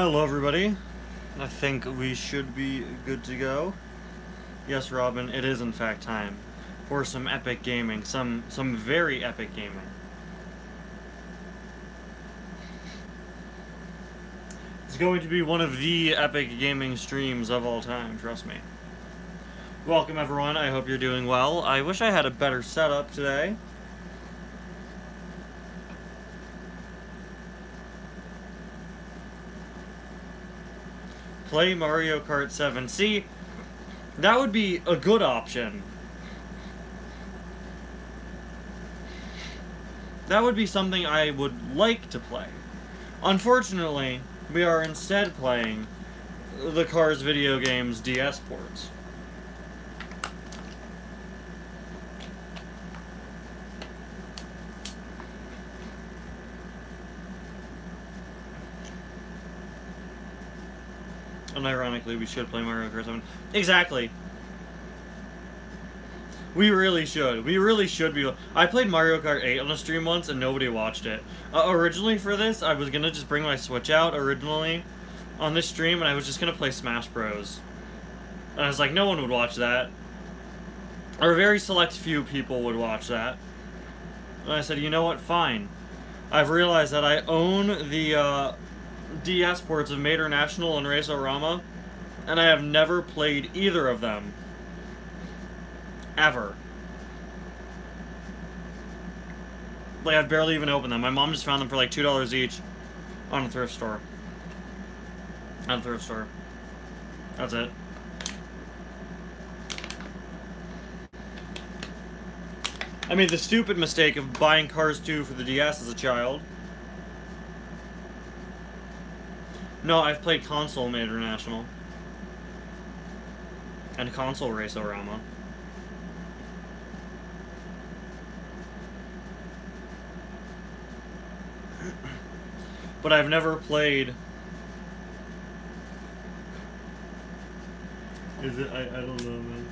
Hello, everybody. I think we should be good to go. Yes, Robin, it is in fact time for some epic gaming, some some very epic gaming. It's going to be one of the epic gaming streams of all time, trust me. Welcome, everyone. I hope you're doing well. I wish I had a better setup today. Play Mario Kart 7. See, that would be a good option. That would be something I would like to play. Unfortunately, we are instead playing the Cars video games DS ports. Unironically, we should play Mario Kart 7. Exactly. We really should. We really should be. I played Mario Kart 8 on a stream once and nobody watched it. Uh, originally for this, I was gonna just bring my Switch out originally on this stream and I was just gonna play Smash Bros. And I was like, no one would watch that. Or a very select few people would watch that. And I said, you know what, fine. I've realized that I own the, uh, DS ports of Mater National and Race-O-Rama, and I have never played either of them. Ever. Like, I've barely even opened them. My mom just found them for like $2 each on a thrift store. On a thrift store. That's it. I made the stupid mistake of buying Cars 2 for the DS as a child. No, I've played console International. And console Race-O-Rama. but I've never played... Is it? I, I don't know, man.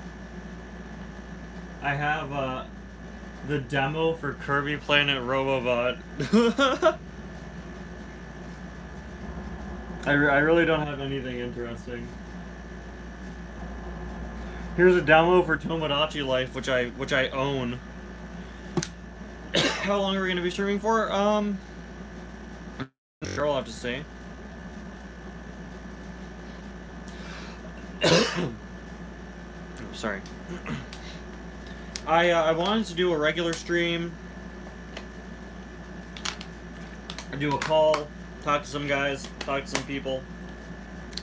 I have, uh, the demo for Kirby Planet Robobot. I, re I really don't have anything interesting. Here's a demo for Tomodachi Life, which I which I own. How long are we gonna be streaming for? Um, sure, I'll have to see. oh, sorry. I uh, I wanted to do a regular stream. I do a call talk to some guys, talk to some people.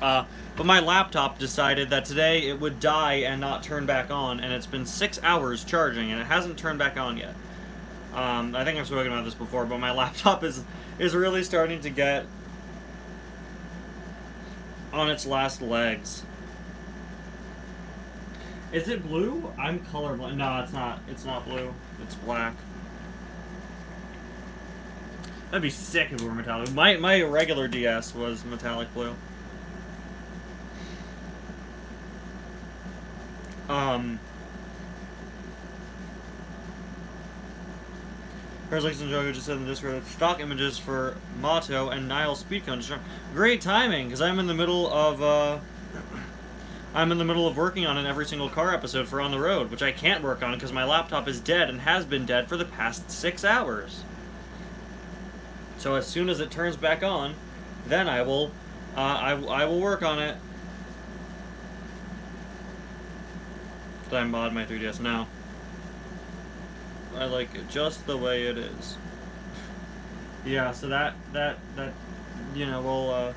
Uh, but my laptop decided that today it would die and not turn back on, and it's been six hours charging, and it hasn't turned back on yet. Um, I think I've spoken about this before, but my laptop is is really starting to get on its last legs. Is it blue? I'm colorblind. No, it's not. It's not blue. It's black. That'd be sick if it were metallic. My my regular DS was metallic blue. Um. Here's and Jogo just said in the Discord stock images for Motto and Nile Speedcon. Great timing, because I'm in the middle of uh, I'm in the middle of working on an every single car episode for On the Road, which I can't work on because my laptop is dead and has been dead for the past six hours. So as soon as it turns back on, then I will, uh, I, I will work on it. Did I mod my 3DS? now? I like it just the way it is. Yeah, so that, that, that, you know, will, uh,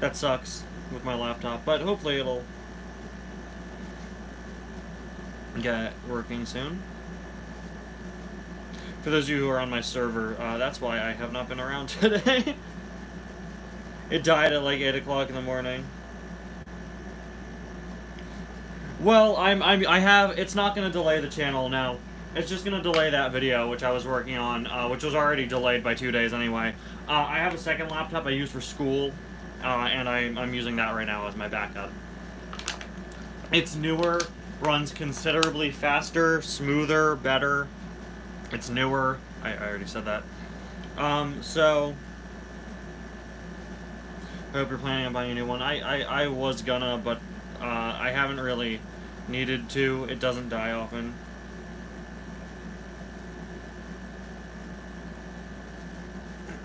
that sucks with my laptop, but hopefully it'll get working soon. For those of you who are on my server, uh, that's why I have not been around today. it died at like 8 o'clock in the morning. Well, I'm, I'm, I have, it's not going to delay the channel now. It's just going to delay that video, which I was working on, uh, which was already delayed by two days anyway. Uh, I have a second laptop I use for school, uh, and I, I'm using that right now as my backup. It's newer, runs considerably faster, smoother, better. It's newer. I, I already said that. Um, so... I hope you're planning on buying a new one. I, I, I was gonna, but uh, I haven't really needed to. It doesn't die often.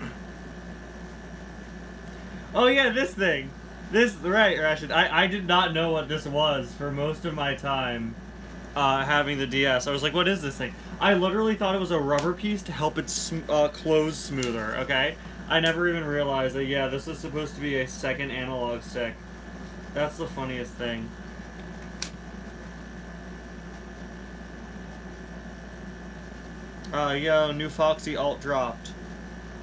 oh yeah, this thing. This, right, Rashid. I, I did not know what this was for most of my time uh, having the DS. I was like, what is this thing? I literally thought it was a rubber piece to help it sm uh, close smoother, okay? I never even realized that, yeah, this is supposed to be a second analog stick. That's the funniest thing. Uh, yo, new Foxy alt dropped.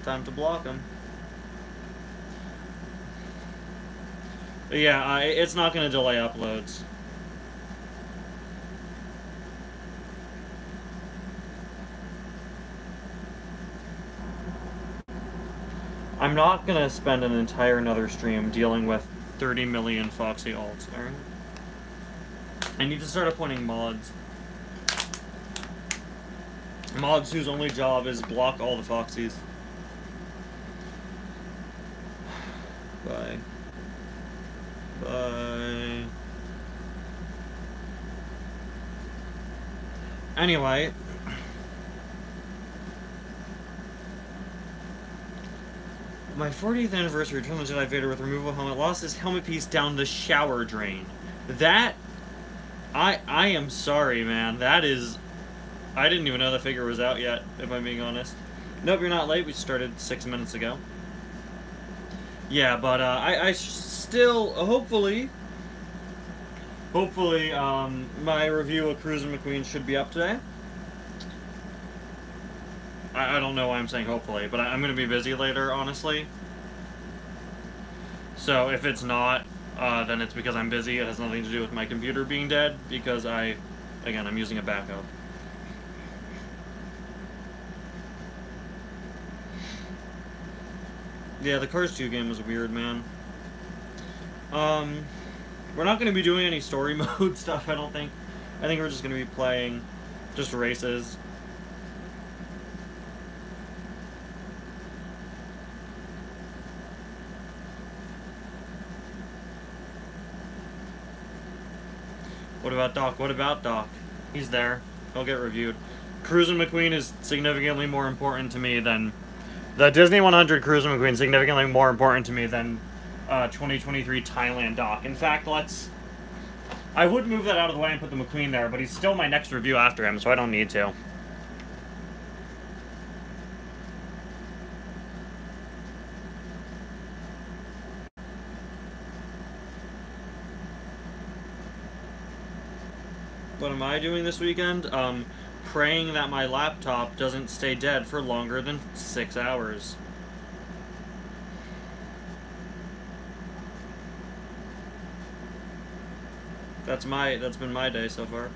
Time to block him. But yeah, uh, it's not going to delay uploads. I'm not going to spend an entire another stream dealing with 30 million Foxy alts, alright? I need to start appointing mods. Mods whose only job is block all the Foxies. Bye. Bye. Anyway. My 40th anniversary Return of the Jedi Vader with removable helmet lost his helmet piece down the shower drain. That... I I am sorry, man. That is... I didn't even know the figure was out yet, if I'm being honest. Nope, you're not late. We started six minutes ago. Yeah, but uh, I, I still, hopefully, hopefully, um, my review of Cruisin' McQueen should be up today. I, I don't know why I'm saying hopefully, but I, I'm going to be busy later, honestly. So if it's not, uh, then it's because I'm busy. It has nothing to do with my computer being dead, because I, again, I'm using a backup. Yeah, the Cars 2 game was weird, man. Um, we're not going to be doing any story mode stuff, I don't think. I think we're just going to be playing just races. What about Doc? What about Doc? He's there. He'll get reviewed. Cruisin' McQueen is significantly more important to me than... The Disney 100 Cruisin' McQueen is significantly more important to me than uh, 2023 Thailand doc. In fact, let's... I would move that out of the way and put the McQueen there, but he's still my next review after him, so I don't need to. What am I doing this weekend? Um, praying that my laptop doesn't stay dead for longer than six hours. That's my that's been my day so far.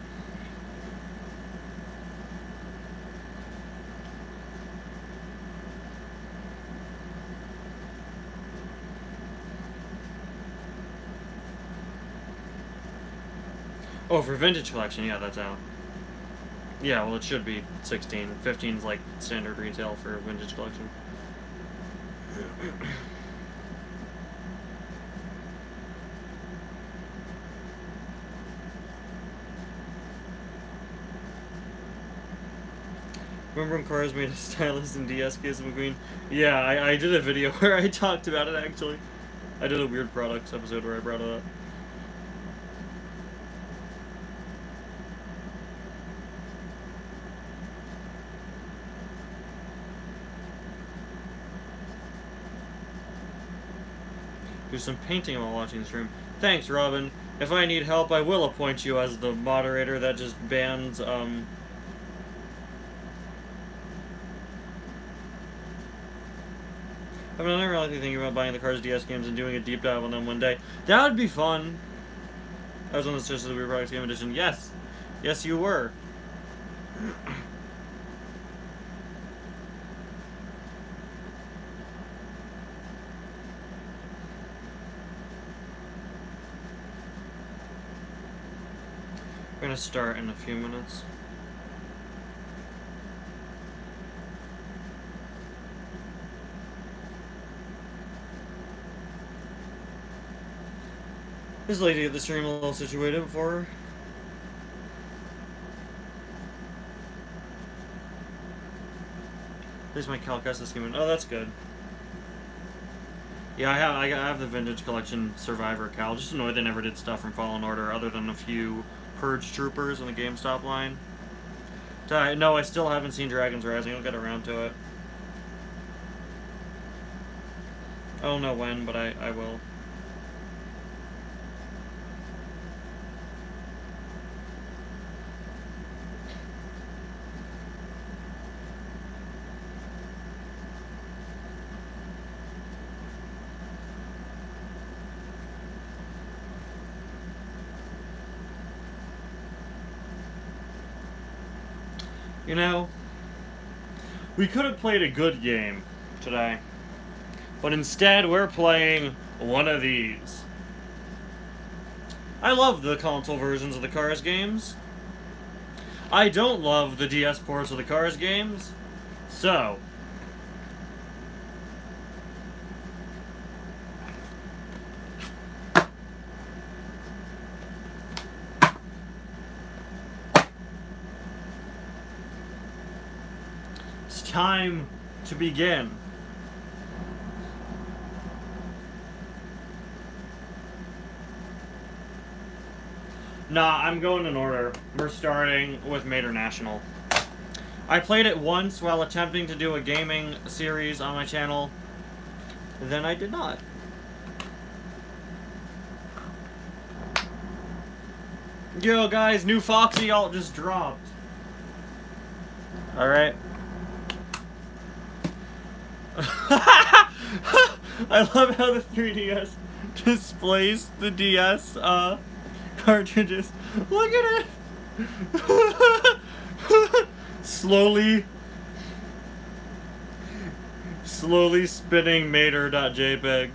Oh, for vintage collection, yeah, that's out. Yeah, well, it should be 16. 15 is like standard retail for vintage collection. Remember when Cars made a stylus and DS case of McQueen? Yeah, I, I did a video where I talked about it actually. I did a weird products episode where I brought it up. Do some painting while watching this stream. Thanks, Robin. If I need help, I will appoint you as the moderator that just bans, um, I've been really thinking about buying the Cars DS games and doing a deep dive on them one day. That would be fun. I was on the Sisters of the Weird Products Game Edition. Yes. Yes, you were. Start in a few minutes. This lady at the stream a little situated before. There's my Calcutta scheme. Oh, that's good. Yeah, I have I have the vintage collection Survivor Cal. Just annoyed they never did stuff from Fallen Order other than a few Purge Troopers in the GameStop line. No, I still haven't seen Dragon's Rising. I'll get around to it. I don't know when, but I, I will. You know, we could have played a good game today. But instead, we're playing one of these. I love the console versions of the Cars games. I don't love the DS ports of the Cars games. So, time to begin. Nah, I'm going in order. We're starting with Mater National. I played it once while attempting to do a gaming series on my channel. Then I did not. Yo, guys, new Foxy alt just dropped. Alright. I love how the 3DS displays the DS uh, cartridges. Look at it! slowly, slowly spinning mater.jpg.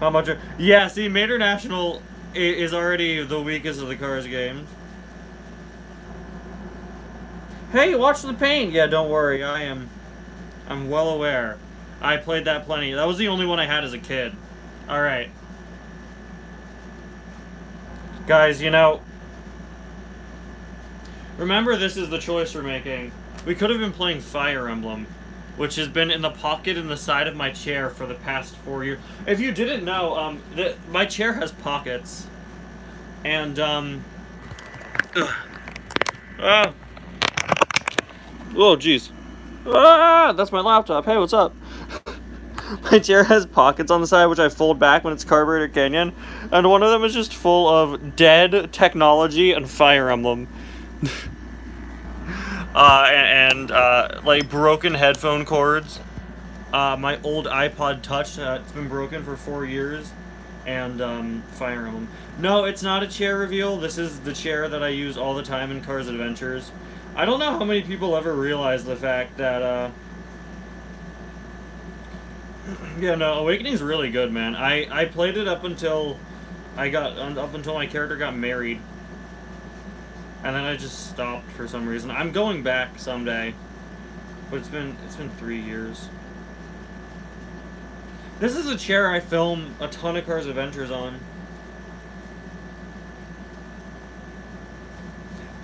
How much? Yeah, see, Mater National is already the weakest of the Cars games. Hey, watch the pain! Yeah, don't worry, I am... I'm well aware. I played that plenty. That was the only one I had as a kid. Alright. Guys, you know... Remember this is the choice we're making. We could have been playing Fire Emblem, which has been in the pocket in the side of my chair for the past four years. If you didn't know, um, the, my chair has pockets. And, um... Ugh. Ah! Oh, jeez. Ah, that's my laptop. Hey, what's up? my chair has pockets on the side, which I fold back when it's Carburetor Canyon, and one of them is just full of dead technology and Fire Emblem. uh, and, uh, like broken headphone cords. Uh, my old iPod Touch, uh, it's been broken for four years, and um, Fire Emblem. No, it's not a chair reveal. This is the chair that I use all the time in Cars Adventures. I don't know how many people ever realize the fact that, uh... Yeah, no, Awakening's really good, man. I, I played it up until I got, up until my character got married. And then I just stopped for some reason. I'm going back someday. But it's been, it's been three years. This is a chair I film a ton of Cars Adventures on.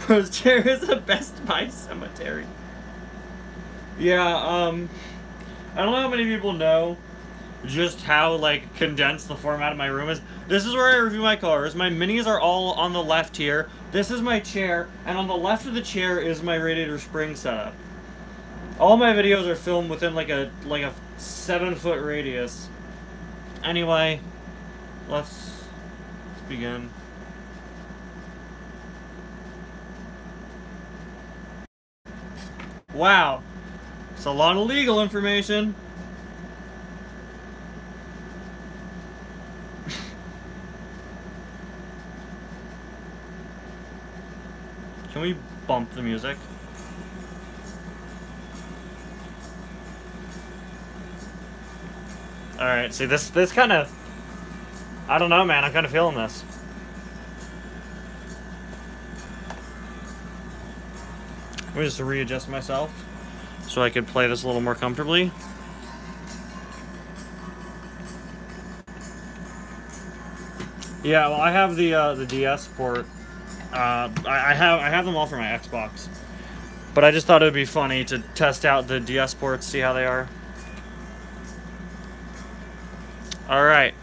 Bro's chair is a Best Buy cemetery. Yeah, um, I don't know how many people know just how, like, condensed the format of my room is. This is where I review my cars. My minis are all on the left here. This is my chair, and on the left of the chair is my radiator spring setup. All my videos are filmed within, like, a, like a seven-foot radius. Anyway, let's, let's begin. Wow. It's a lot of legal information. Can we bump the music? Alright, see this this kind of I don't know man, I'm kind of feeling this. Let me just readjust myself so I could play this a little more comfortably. Yeah, well, I have the uh, the DS port. Uh, I, I, have I have them all for my Xbox, but I just thought it would be funny to test out the DS ports, see how they are. All right,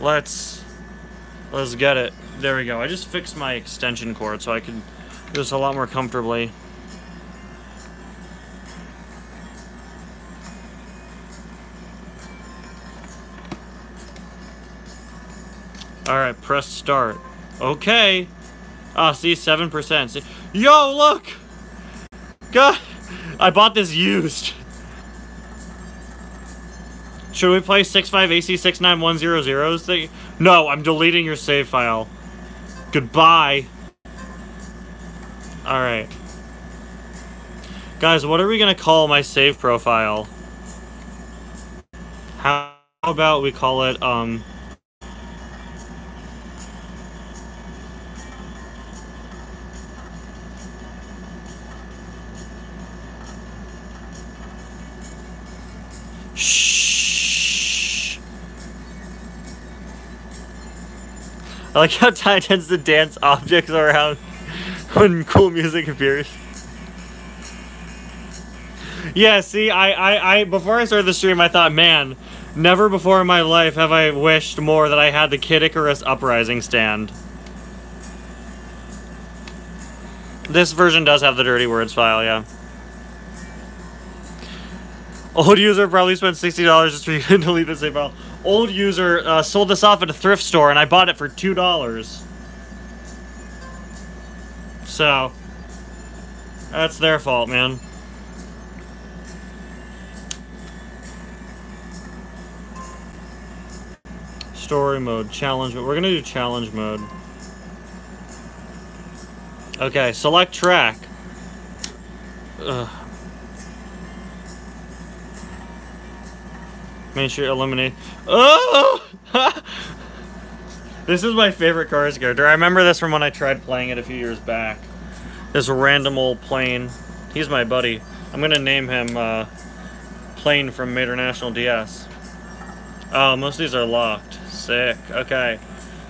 let's let's get it. There we go. I just fixed my extension cord so I can do this a lot more comfortably. Alright, press start. Okay. Ah, oh, see, 7%. See? Yo, look! God! I bought this used. Should we play 65AC69100s? No, I'm deleting your save file. Goodbye. Alright. Guys, what are we gonna call my save profile? How about we call it, um... I like how Ty tends to dance objects around when cool music appears. Yeah, see, I, I, I, before I started the stream, I thought, man, never before in my life have I wished more that I had the Kid Icarus Uprising stand. This version does have the dirty words file, yeah. Old user probably spent $60 just for you to delete the save file old user uh, sold this off at a thrift store and I bought it for two dollars. So that's their fault, man. Story mode, challenge mode. We're gonna do challenge mode. Okay, select track. Ugh. Main Street Eliminate. Oh! this is my favorite Cars character. I remember this from when I tried playing it a few years back. This random old plane. He's my buddy. I'm gonna name him uh, Plane from Mater National DS. Oh, most of these are locked. Sick. Okay.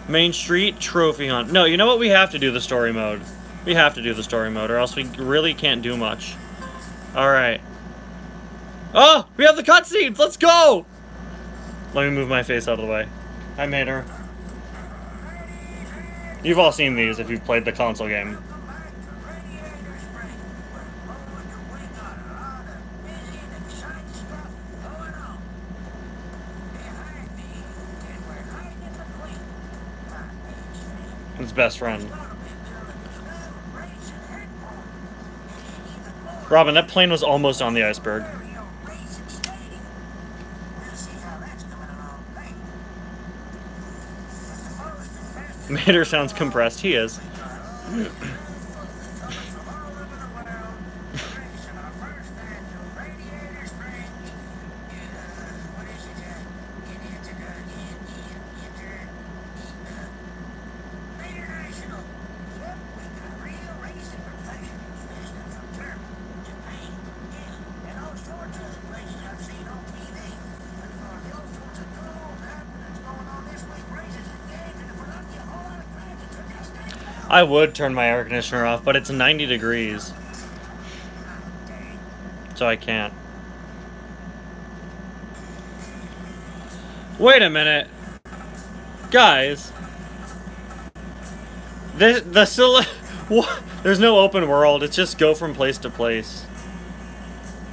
Main Street Trophy Hunt. No, you know what? We have to do the story mode. We have to do the story mode, or else we really can't do much. Alright. Oh! We have the cutscenes! Let's go! Let me move my face out of the way. Hi, Mater. You've all seen these if you've played the console game. His best friend. Robin, that plane was almost on the iceberg. Mater sounds compressed. He is. I would turn my air conditioner off, but it's 90 degrees. So I can't. Wait a minute. Guys. This, the sil There's no open world. It's just go from place to place.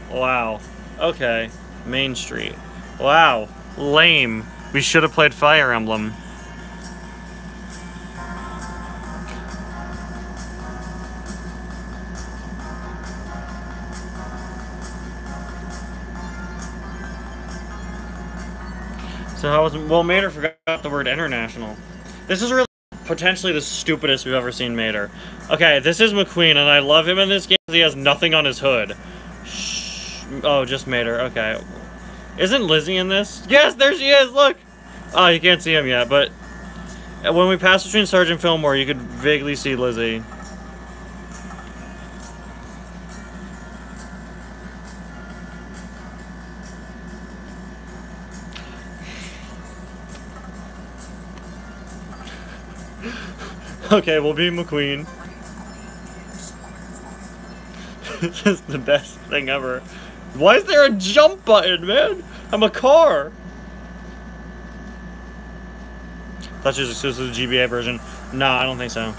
Wow. Okay. Main Street. Wow. Lame. We should have played Fire Emblem. So how was well Mater forgot the word international. This is really potentially the stupidest we've ever seen Mater. Okay, this is McQueen, and I love him in this game he has nothing on his hood. Shh. Oh, just Mater. Okay. Isn't Lizzie in this? Yes, there she is. Look. Oh, you can't see him yet, but when we pass between Sergeant Fillmore, you could vaguely see Lizzie. Okay, we'll be McQueen. this is the best thing ever. Why is there a jump button, man? I'm a car. That's just exclusive to the GBA version. Nah, I don't think so.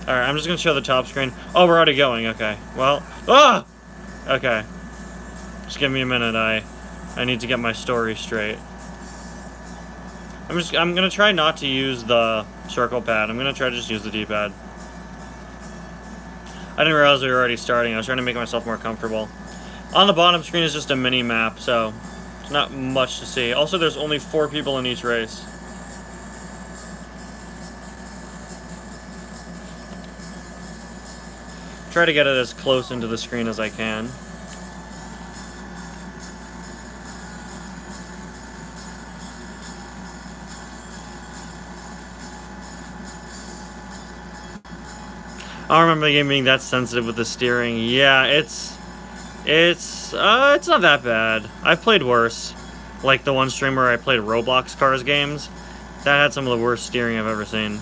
Alright, I'm just gonna show the top screen. Oh, we're already going, okay. Well, ah! Okay. Just give me a minute, I I need to get my story straight. I'm just I'm gonna try not to use the circle pad. I'm gonna try to just use the D-pad. I didn't realize we were already starting. I was trying to make myself more comfortable. On the bottom screen is just a mini map, so it's not much to see. Also, there's only four people in each race. Try to get it as close into the screen as I can. I don't remember the game being that sensitive with the steering. Yeah, it's... It's... Uh, it's not that bad. I've played worse. Like the one streamer I played Roblox Cars games. That had some of the worst steering I've ever seen.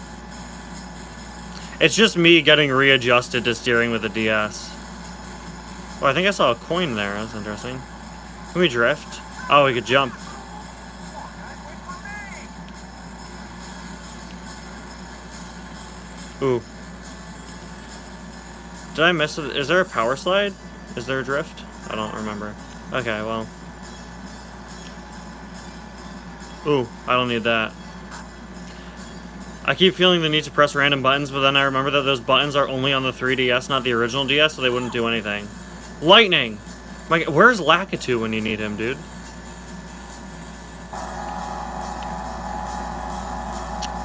It's just me getting readjusted to steering with the DS. Oh, I think I saw a coin there. That's interesting. Can we drift? Oh, we could jump. Ooh. Did I miss it? Is there a power slide? Is there a drift? I don't remember. Okay, well. Ooh, I don't need that. I keep feeling the need to press random buttons, but then I remember that those buttons are only on the 3DS, not the original DS, so they wouldn't do anything. Lightning! My, where's Lakitu when you need him, dude?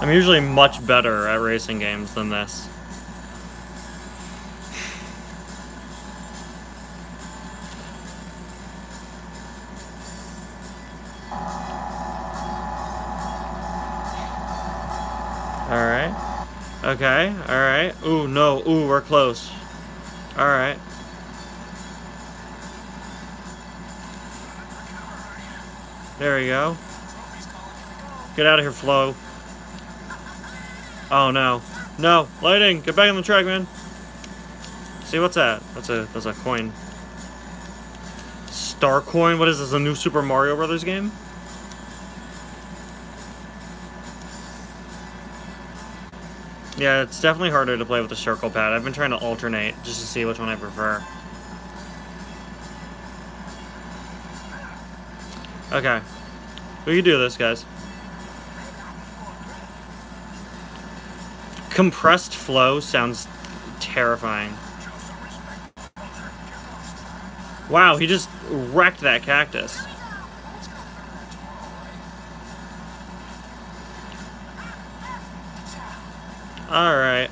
I'm usually much better at racing games than this. Alright. Okay, alright. Ooh, no. Ooh, we're close. Alright. There we go. Get out of here, Flo. Oh, no. No, lighting! Get back on the track, man! See, what's that? That's a, that's a coin. Star coin? What is this, a new Super Mario Brothers game? Yeah, it's definitely harder to play with the circle pad. I've been trying to alternate just to see which one I prefer. Okay. We can do this, guys. Compressed Flo sounds terrifying. Wow, he just wrecked that cactus. Alright.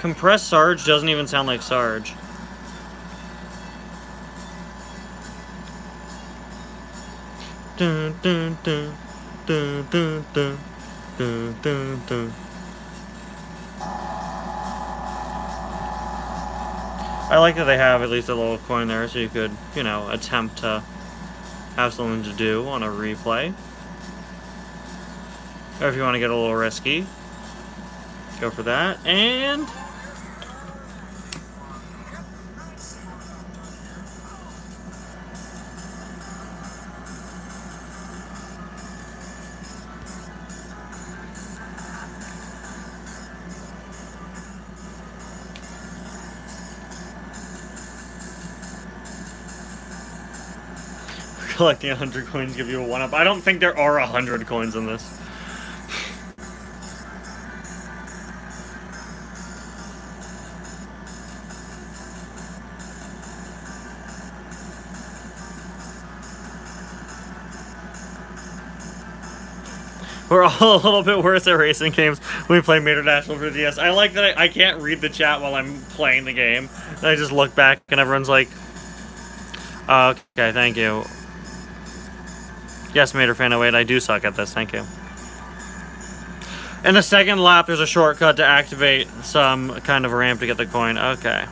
Compressed Sarge doesn't even sound like Sarge. I like that they have at least a little coin there so you could, you know, attempt to have something to do on a replay. Or if you want to get a little risky, go for that. And... Collecting 100 coins give you a 1-up. I don't think there are 100 coins in this. We're all a little bit worse at racing games when we play Mater National for DS. I like that I, I, can't read the chat while I'm playing the game. And I just look back and everyone's like, okay, thank you. Yes, Mater fan, oh wait, I do suck at this, thank you. In the second lap, there's a shortcut to activate some kind of ramp to get the coin. Okay.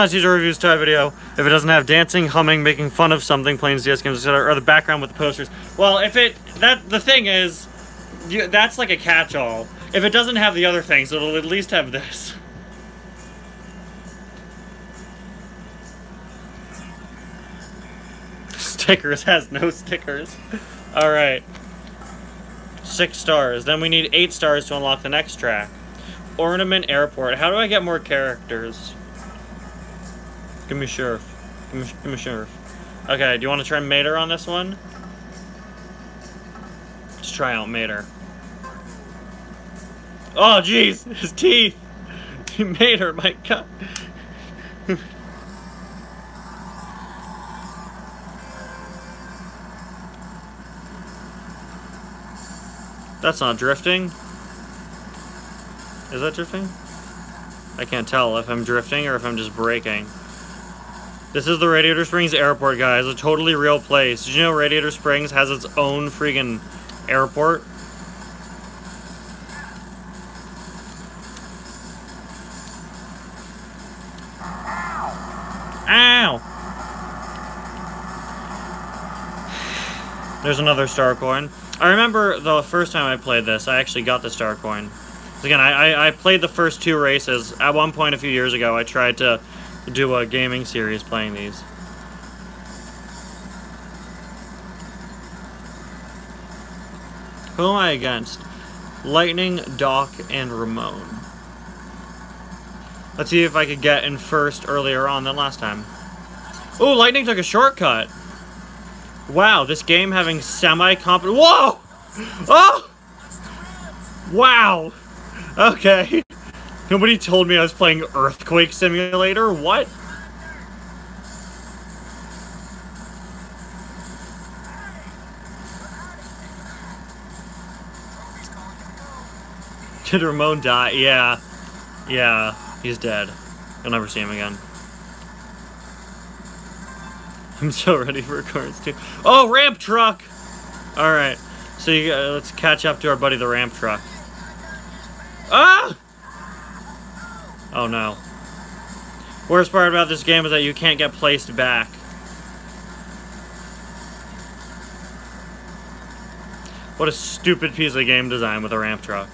Not user reviews type video if it doesn't have dancing, humming, making fun of something, playing DS games, etc., or the background with the posters. Well, if it that the thing is, you, that's like a catch-all. If it doesn't have the other things, it'll at least have this. Stickers has no stickers. All right. Six stars. Then we need eight stars to unlock the next track. Ornament Airport. How do I get more characters? Give me Sheriff. Give me, give me Sheriff. Okay, do you want to try Mater on this one? Let's try out Mater. Oh, jeez! His teeth! He mater, my god. That's not drifting. Is that drifting? I can't tell if I'm drifting or if I'm just braking. This is the Radiator Springs Airport, guys. A totally real place. Did you know Radiator Springs has its own freaking airport? Ow! There's another star coin. I remember the first time I played this, I actually got the star coin. Again, I, I, I, played the first two races. At one point a few years ago, I tried to do a gaming series playing these. Who am I against? Lightning, Doc, and Ramon. Let's see if I could get in first earlier on than last time. Oh, Lightning took a shortcut. Wow, this game having semi-competent- Whoa! Oh! Wow! Okay. Nobody told me I was playing Earthquake Simulator. What? Did Ramon die? Yeah. Yeah, he's dead. You'll never see him again. I'm so ready for cards too. Oh, ramp truck! Alright, so you, uh, let's catch up to our buddy the ramp truck. Ah! Oh no. Worst part about this game is that you can't get placed back. What a stupid piece of game design with a ramp truck.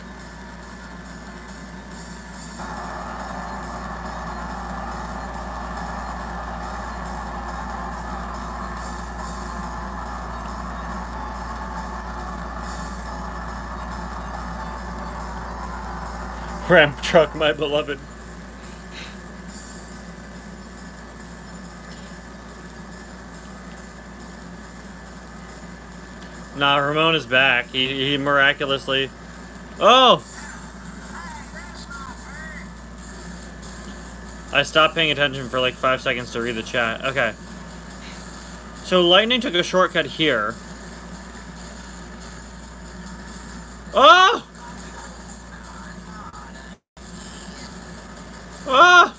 Ramp truck, my beloved. Nah, Ramon is back. He, he miraculously... Oh! I stopped paying attention for like five seconds to read the chat. Okay. So Lightning took a shortcut here. Oh! Ah!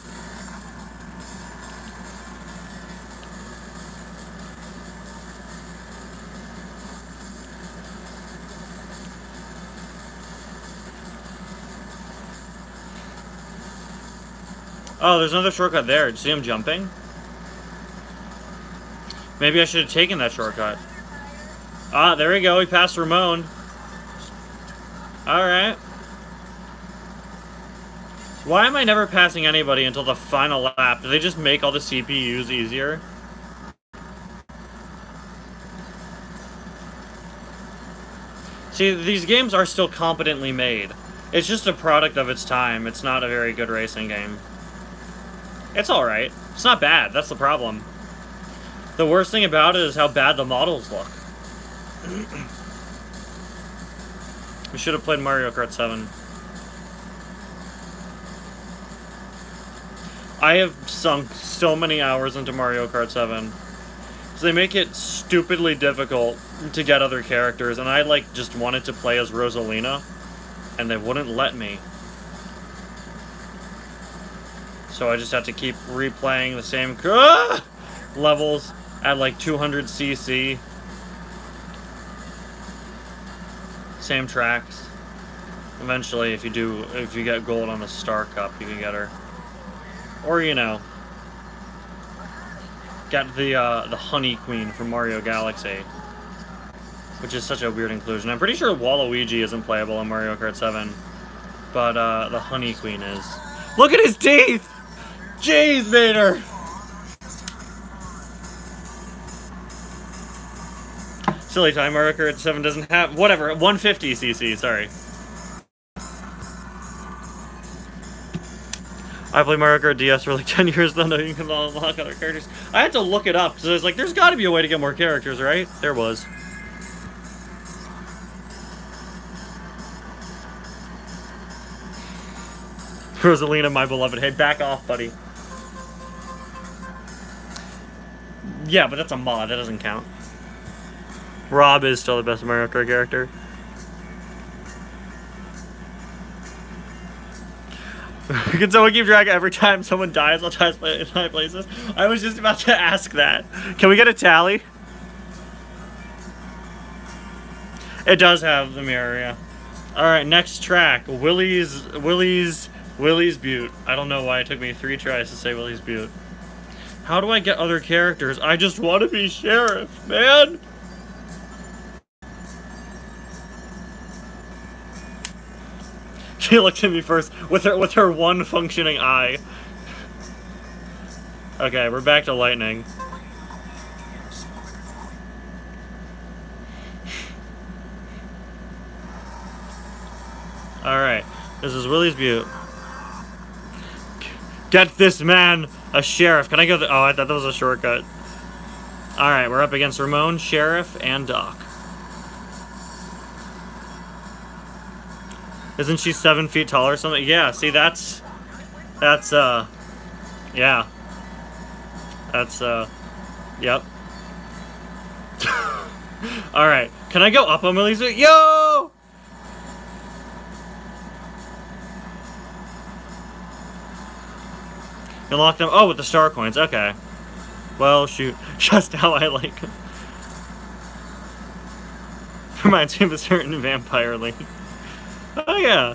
Oh, there's another shortcut there. See him jumping? Maybe I should have taken that shortcut. Ah, there we go. We passed Ramon. Alright. Why am I never passing anybody until the final lap? Do they just make all the CPUs easier? See, these games are still competently made. It's just a product of its time. It's not a very good racing game. It's alright. It's not bad. That's the problem. The worst thing about it is how bad the models look. we should have played Mario Kart 7. I have sunk so many hours into Mario Kart 7. So they make it stupidly difficult to get other characters, and I, like, just wanted to play as Rosalina, and they wouldn't let me. So I just have to keep replaying the same ah! levels at, like, 200 cc. Same tracks. Eventually, if you do, if you get gold on the Star Cup, you can get her. Or, you know, get the uh, the Honey Queen from Mario Galaxy, which is such a weird inclusion. I'm pretty sure Waluigi isn't playable in Mario Kart 7, but uh, the Honey Queen is. Look at his teeth! Jeez, Vader! Silly time, Mario Kart 7 doesn't have... Whatever, 150 cc, sorry. I played Mario Kart DS for like 10 years, though no, you can unlock other characters. I had to look it up, because I was like, there's got to be a way to get more characters, right? There was. Rosalina, my beloved. Hey, back off, buddy. Yeah, but that's a mod. That doesn't count. Rob is still the best Mario Kart character. Can someone keep track every time someone dies I'll try play in high places? I was just about to ask that. Can we get a tally? It does have the mirror, yeah. Alright, next track. Willie's Willie's Willie's Butte. I don't know why it took me three tries to say Willie's Butte. How do I get other characters? I just want to be sheriff, man! She looked at me first with her with her one functioning eye. Okay, we're back to lightning. Alright, this is Willie's Butte. Get this man a sheriff. Can I go? oh, I thought that was a shortcut. Alright, we're up against Ramon, Sheriff, and Doc. Isn't she seven feet tall or something? Yeah, see, that's... That's, uh... Yeah. That's, uh... Yep. Alright. Can I go up on Millie's... Yo! Unlock them... Oh, with the star coins. Okay. Well, shoot. Just how I like them. Reminds me of a certain vampire lady. Oh yeah.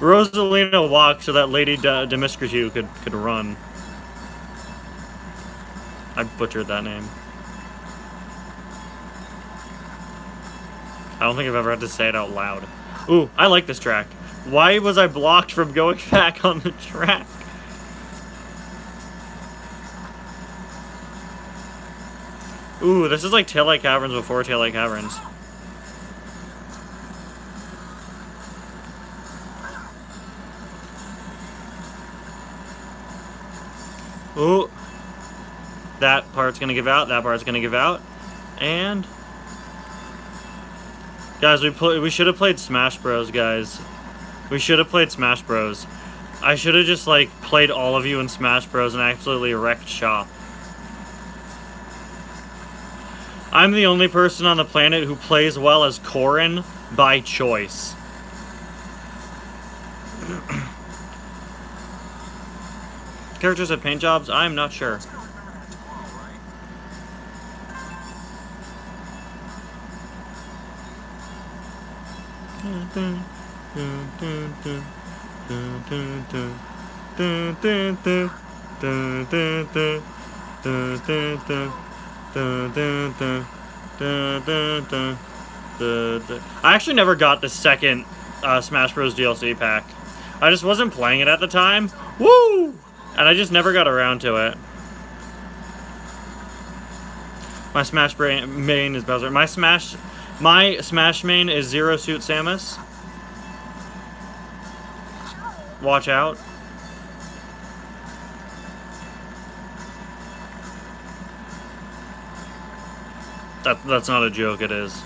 Rosalina walked so that Lady D could could run. I butchered that name. I don't think I've ever had to say it out loud. Ooh, I like this track. Why was I blocked from going back on the track? Ooh, this is like Taillight Caverns before Taillight Caverns. Ooh. That part's gonna give out, that part's gonna give out. And... Guys, we play, we should have played Smash Bros, guys. We should have played Smash Bros. I should have just, like, played all of you in Smash Bros and absolutely wrecked shop. I'm the only person on the planet who plays well as Corrin by choice. Characters have paint jobs? I'm not sure. I actually never got the second uh, Smash Bros. DLC pack. I just wasn't playing it at the time. Woo! And I just never got around to it. My Smash main is Bowser. My Smash... My Smash main is Zero Suit Samus. Watch out. That, that's not a joke, it is.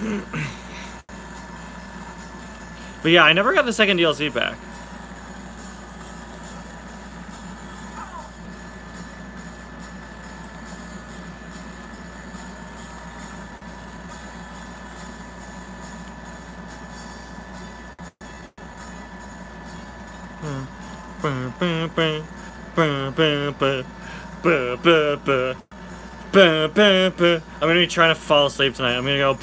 But yeah, I never got the second DLC back. Hmm. I'm gonna be trying to fall asleep tonight. I'm gonna go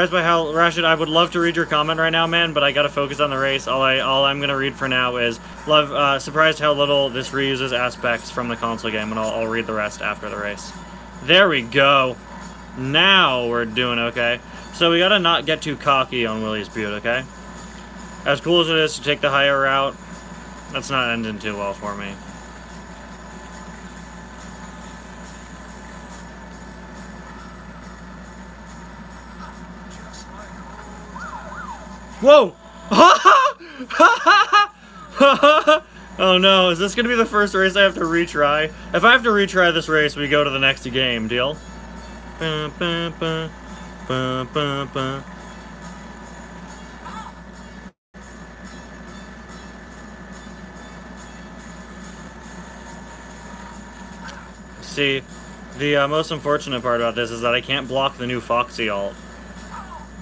Surprised by how Rashid. I would love to read your comment right now, man, but I gotta focus on the race. All I all I'm gonna read for now is love. Uh, surprised how little this reuses aspects from the console game, and I'll, I'll read the rest after the race. There we go. Now we're doing okay. So we gotta not get too cocky on Willie's Butte, okay? As cool as it is to take the higher route, that's not ending too well for me. Whoa! oh no, is this gonna be the first race I have to retry? If I have to retry this race, we go to the next game, deal? See, the uh, most unfortunate part about this is that I can't block the new Foxy alt.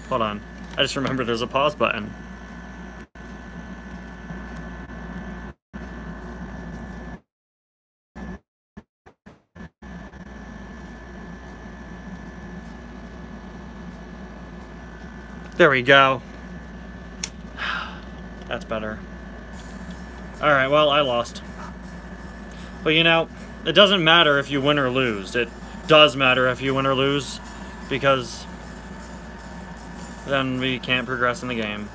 Hold on. I just remember there's a pause button. There we go. That's better. Alright, well, I lost. But you know, it doesn't matter if you win or lose. It does matter if you win or lose, because then we can't progress in the game.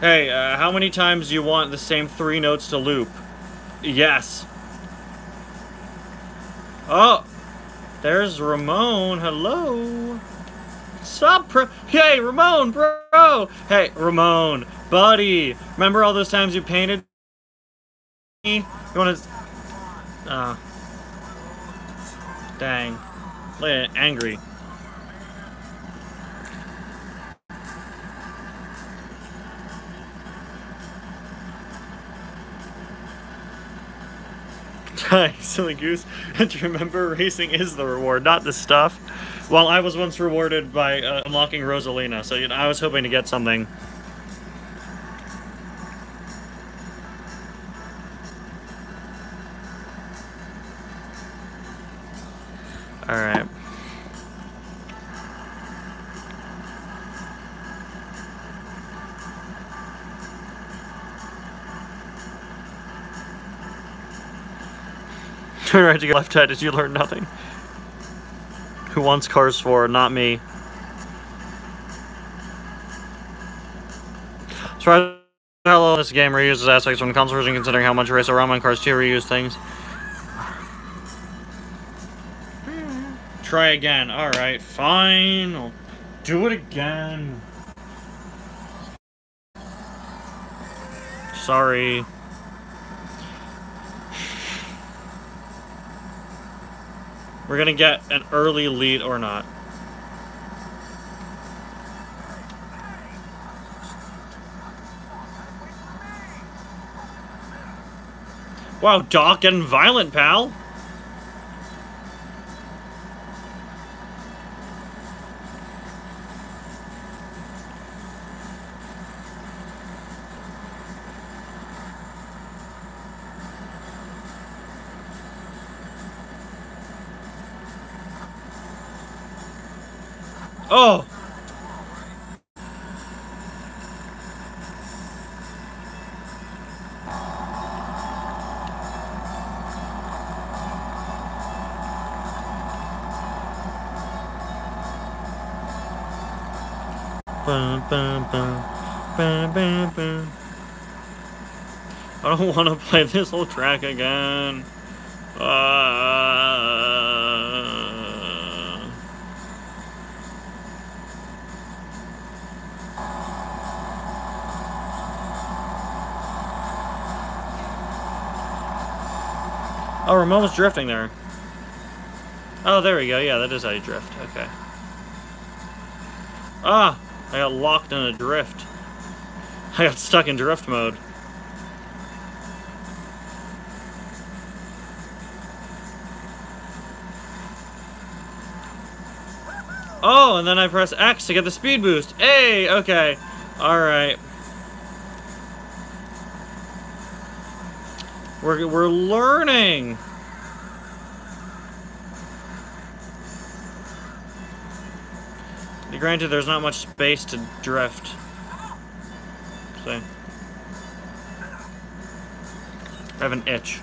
Hey, uh, how many times do you want the same three notes to loop? Yes. Oh! There's Ramon. Hello. Sup, Hey, Ramon, bro! Hey, Ramon, buddy! Remember all those times you painted me? You wanna... Uh... Dang. Angry. Die, silly goose. And remember, racing is the reward, not the stuff. Well, I was once rewarded by uh, unlocking Rosalina, so you know, I was hoping to get something Alright. Turn right to get left. Did you learn nothing? Who wants cars for? Not me. So hello, this game reuses aspects from the console version considering how much race around cars to reuse things. Try again. Alright, fine. I'll do it again. Sorry. We're gonna get an early lead or not. Wow, Doc getting violent, pal. Don't want to play this whole track again. Uh... Oh, Ramon was drifting there. Oh, there we go. Yeah, that is how you drift. Okay. Ah! I got locked in a drift. I got stuck in drift mode. Oh, and then I press X to get the speed boost. Hey, okay. Alright. We're, we're learning. Granted, there's not much space to drift. See? I have an itch.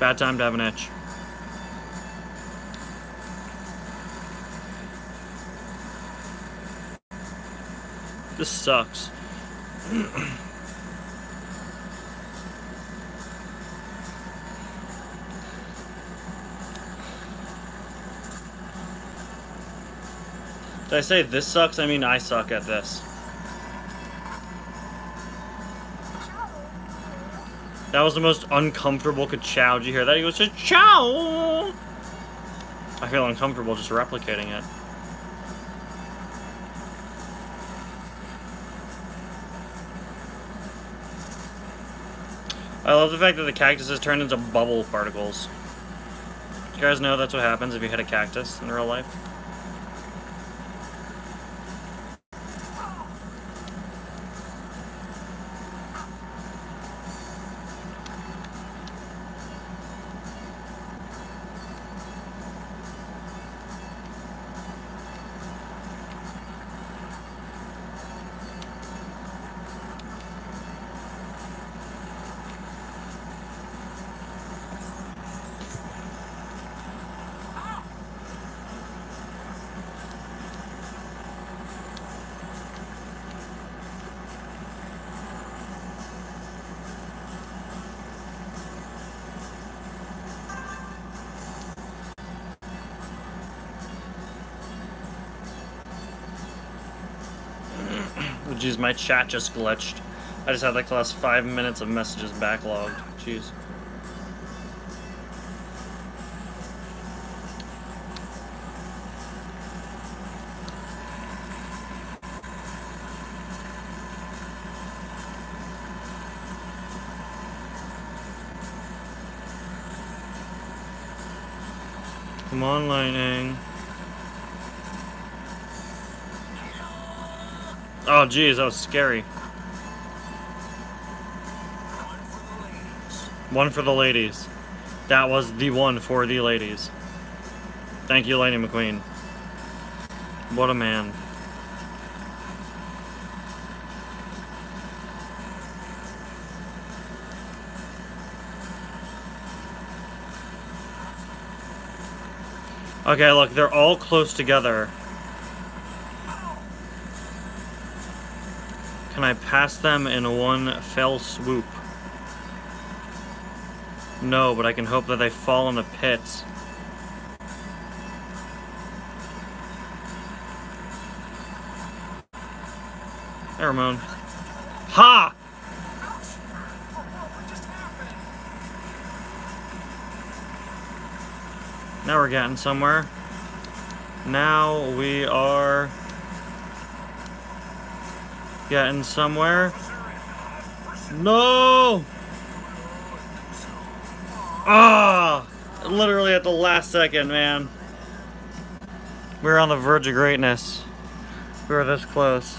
Bad time to have an itch. This sucks. Did I say this sucks? I mean I suck at this. That was the most uncomfortable ka-chow. Did you hear that? He goes, chow! I feel uncomfortable just replicating it. I love the fact that the cactus has turned into bubble particles. You guys know that's what happens if you hit a cactus in real life? My chat just glitched. I just had like the last five minutes of messages backlogged. Jeez. Come on, Lightning. Eh? Geez, that was scary. One for the ladies. That was the one for the ladies. Thank you, Lightning McQueen. What a man. Okay, look, they're all close together. Can I pass them in one fell swoop? No, but I can hope that they fall in the pits. Hey, Ha! Now we're getting somewhere. Now we are getting somewhere. No! Ah! Literally at the last second, man. We are on the verge of greatness. We were this close.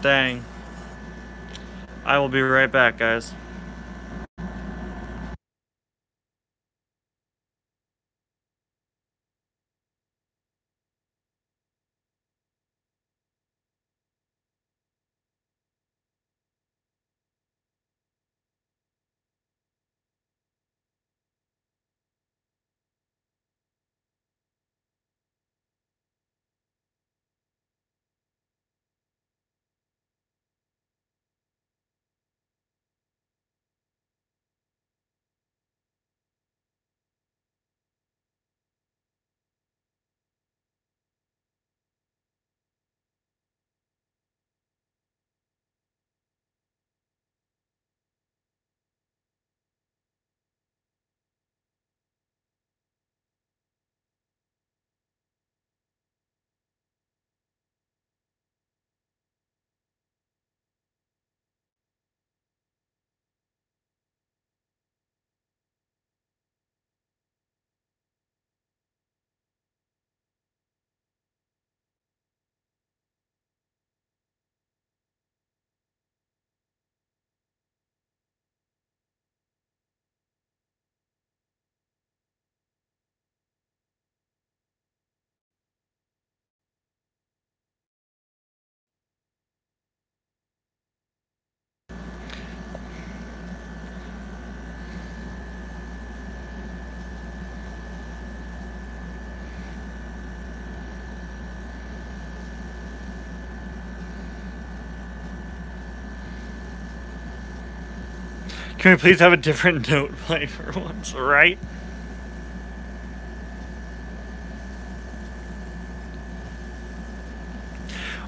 Dang. I will be right back, guys. Can we please have a different note play for once, right?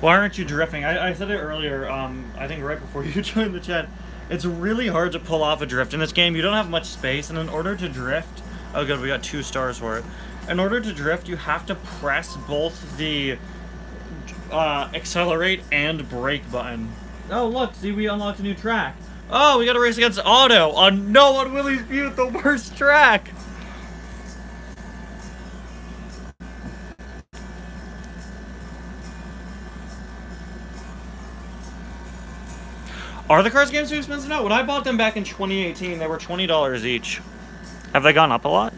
Why aren't you drifting? I, I said it earlier, um, I think right before you joined the chat. It's really hard to pull off a drift in this game. You don't have much space, and in order to drift... Oh good, we got two stars for it. In order to drift, you have to press both the uh, accelerate and brake button. Oh look, see we unlocked a new track. Oh, we got to race against Otto on No on Willie's Butte, the worst track. Are the cars games too expensive now? When I bought them back in 2018, they were $20 each. Have they gone up a lot?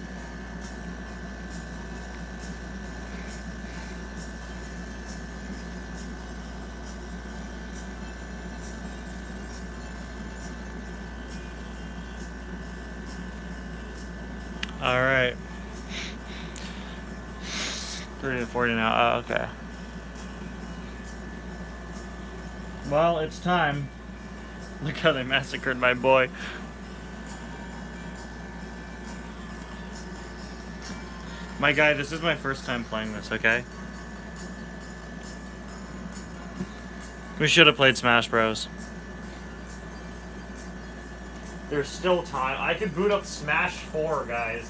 All right. 30 to 40 now. Oh, okay. Well, it's time. Look how they massacred my boy. My guy, this is my first time playing this, okay? We should have played Smash Bros. There's still time. I could boot up Smash 4, guys.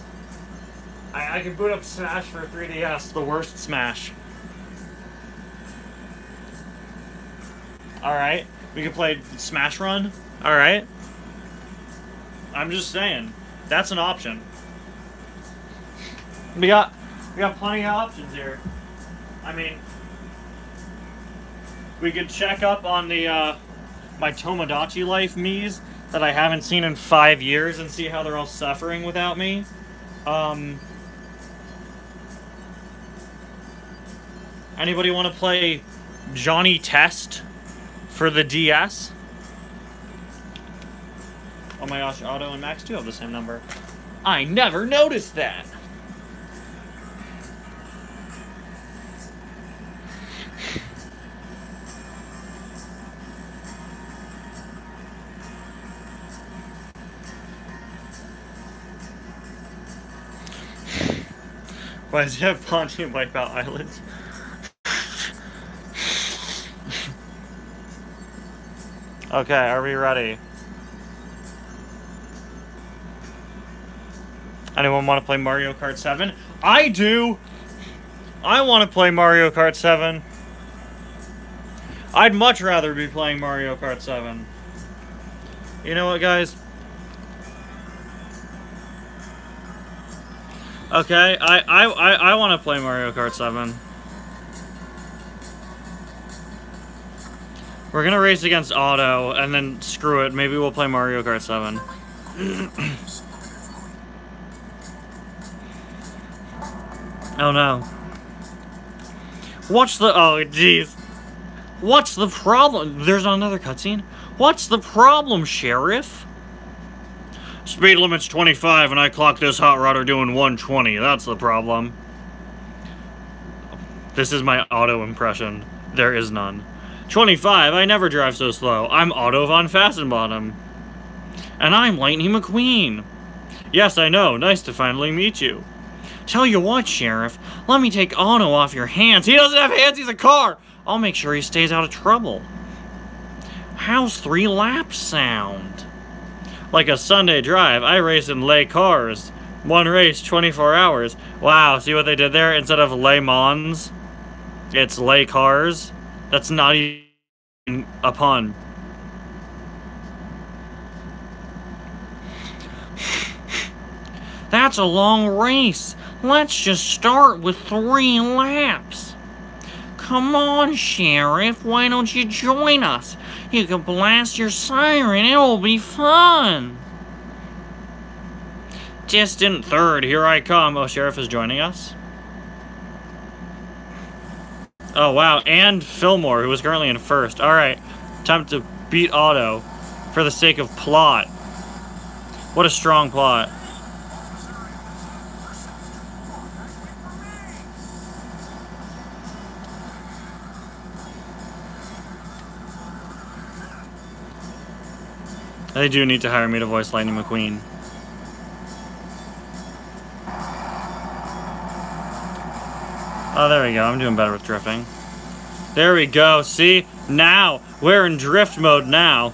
I, I could boot up Smash for 3DS, the worst Smash. Alright. We can play Smash Run. Alright. I'm just saying. That's an option. We got we got plenty of options here. I mean we could check up on the uh my Tomodachi Life Miis that I haven't seen in five years and see how they're all suffering without me. Um Anybody want to play Johnny Test? for the DS. Oh my gosh, Otto and Max do have the same number. I never noticed that! Why does he have Ponchi and Wipeout Islands? Okay, are we ready? Anyone want to play Mario Kart 7? I do! I want to play Mario Kart 7. I'd much rather be playing Mario Kart 7. You know what, guys? Okay, I, I, I, I want to play Mario Kart 7. We're gonna race against Otto, and then screw it. Maybe we'll play Mario Kart 7. oh no. What's the- oh jeez. What's the problem? There's another cutscene? What's the problem, Sheriff? Speed limit's 25 and I clocked this hot rodder doing 120. That's the problem. This is my Otto impression. There is none. 25, I never drive so slow. I'm Otto von Fastenbottom. And I'm Lightning McQueen. Yes, I know. Nice to finally meet you. Tell you what, Sheriff. Let me take Otto off your hands. He doesn't have hands, he's a car! I'll make sure he stays out of trouble. How's three laps sound? Like a Sunday drive, I race in lay cars. One race, 24 hours. Wow, see what they did there? Instead of Le Mans, it's lay cars. That's not even a pun. That's a long race. Let's just start with three laps. Come on, Sheriff. Why don't you join us? You can blast your siren. It will be fun. Distant third. Here I come. Oh, Sheriff is joining us. Oh, wow. And Fillmore, who was currently in first. Alright. Time to beat Otto for the sake of plot. What a strong plot. They do need to hire me to voice Lightning McQueen. Oh, there we go. I'm doing better with drifting. There we go. See? Now, we're in drift mode now.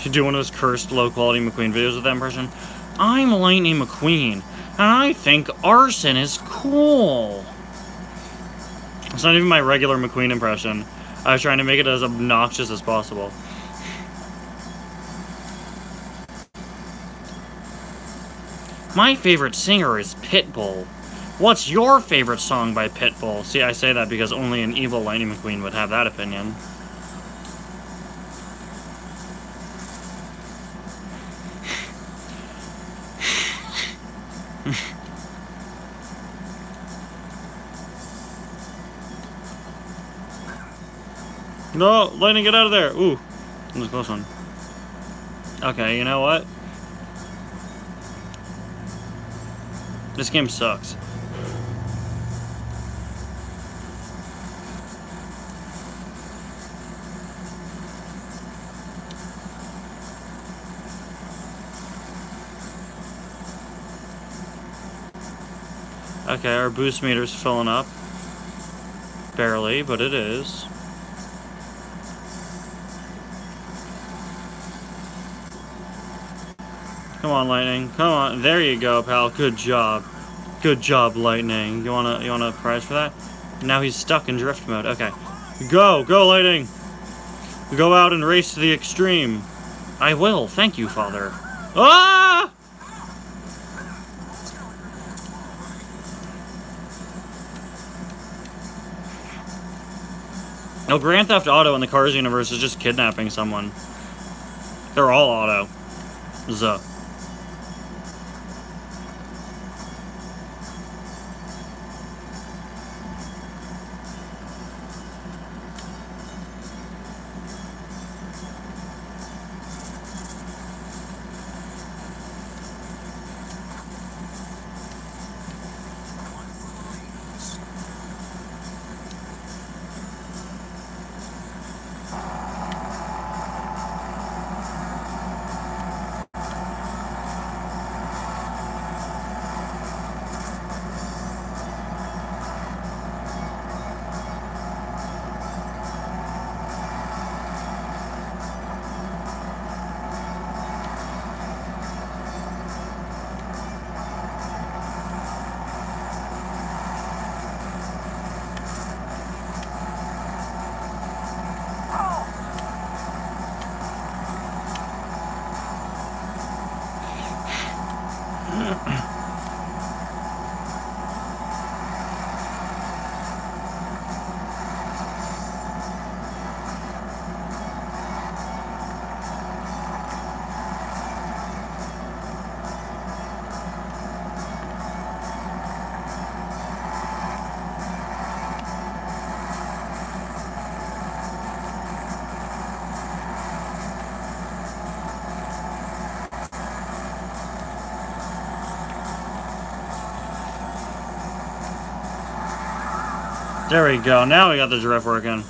Should do one of those cursed low-quality McQueen videos with that impression. I'm Lightning McQueen, and I think arson is cool. It's not even my regular McQueen impression. I was trying to make it as obnoxious as possible. My favorite singer is Pitbull. What's your favorite song by Pitbull? See, I say that because only an evil Lightning McQueen would have that opinion. no, Lightning, get out of there! Ooh, that was a close one. Okay, you know what? This game sucks. Okay, our boost meter's filling up. Barely, but it is. Come on, Lightning. Come on. There you go, pal. Good job. Good job, Lightning. You wanna you want a prize for that? Now he's stuck in drift mode. Okay. Go! Go, Lightning! Go out and race to the extreme. I will. Thank you, Father. Ah! No, Grand Theft Auto in the Cars universe is just kidnapping someone. They're all auto. Zuh. There we go. Now we got the drift working.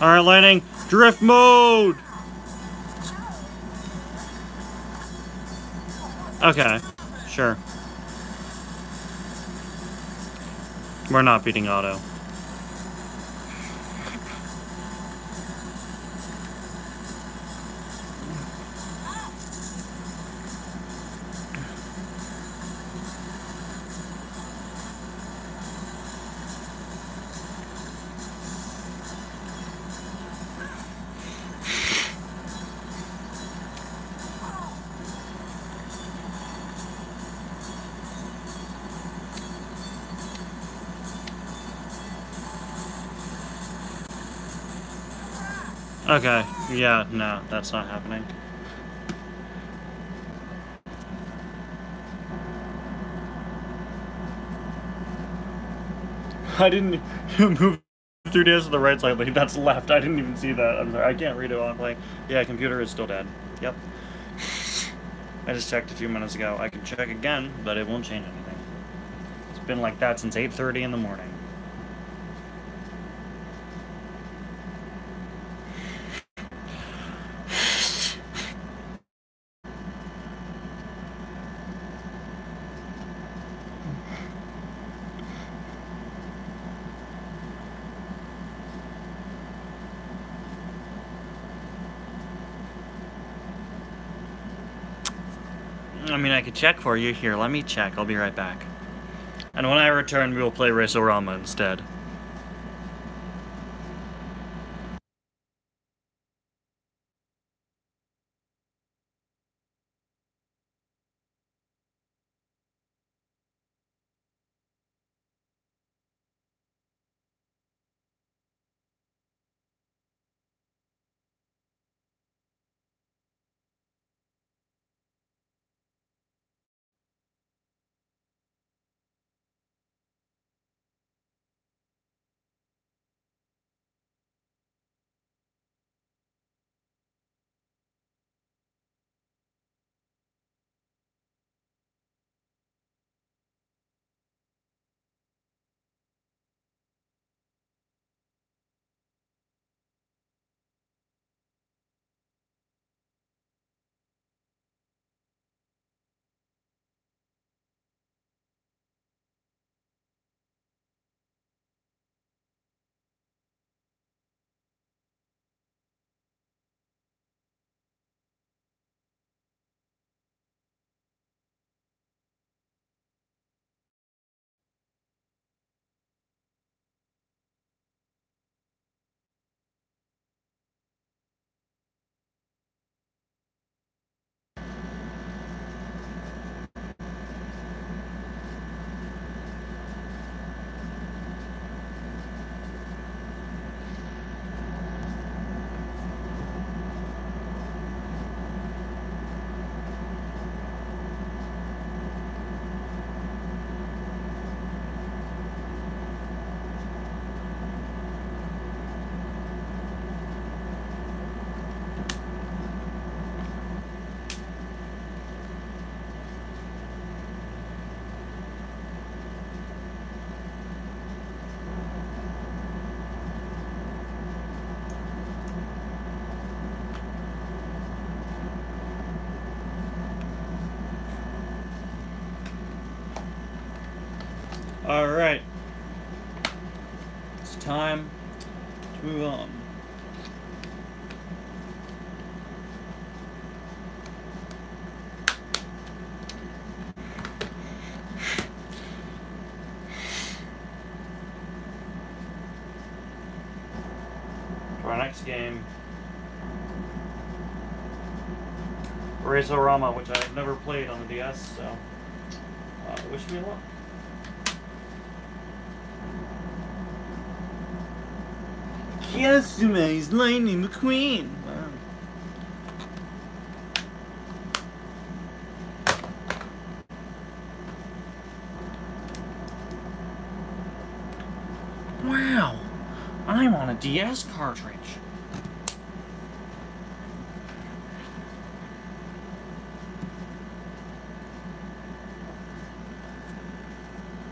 Alright, Lightning. Drift mode! Okay. Sure. We're not beating Otto. Okay, yeah, no, that's not happening. I didn't move 3DS to the right slightly. That's left. I didn't even see that. I'm sorry. I can't read it while I'm playing. Yeah, computer is still dead. Yep. I just checked a few minutes ago. I can check again, but it won't change anything. It's been like that since 8.30 in the morning. I could check for you. Here, let me check. I'll be right back. And when I return, we will play Race-O-Rama instead. Time to move on. To our next game. Race-O-Rama, which I've never played on the DS, so uh, wish me luck. Customize Lightning McQueen. Wow. Wow, I'm on a DS cartridge.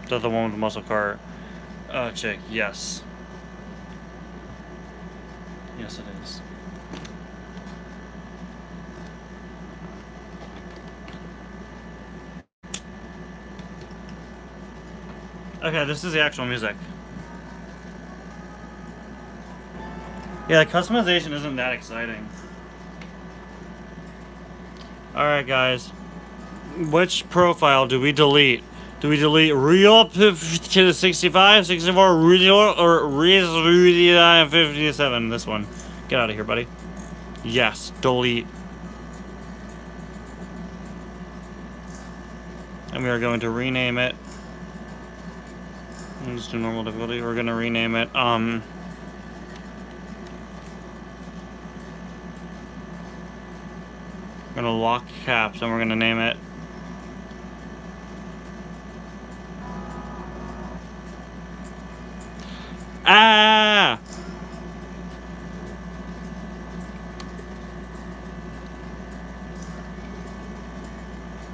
The, the one with the muscle car uh, chick, yes. Yes, it is. Okay, this is the actual music. Yeah, the customization isn't that exciting. Alright, guys. Which profile do we delete? Do we delete real 65, 64, real, or real 57? This one. Get out of here, buddy. Yes, delete. And we are going to rename it. Let's do normal difficulty. We're going to rename it. Um. We're going to lock caps and we're going to name it Ah!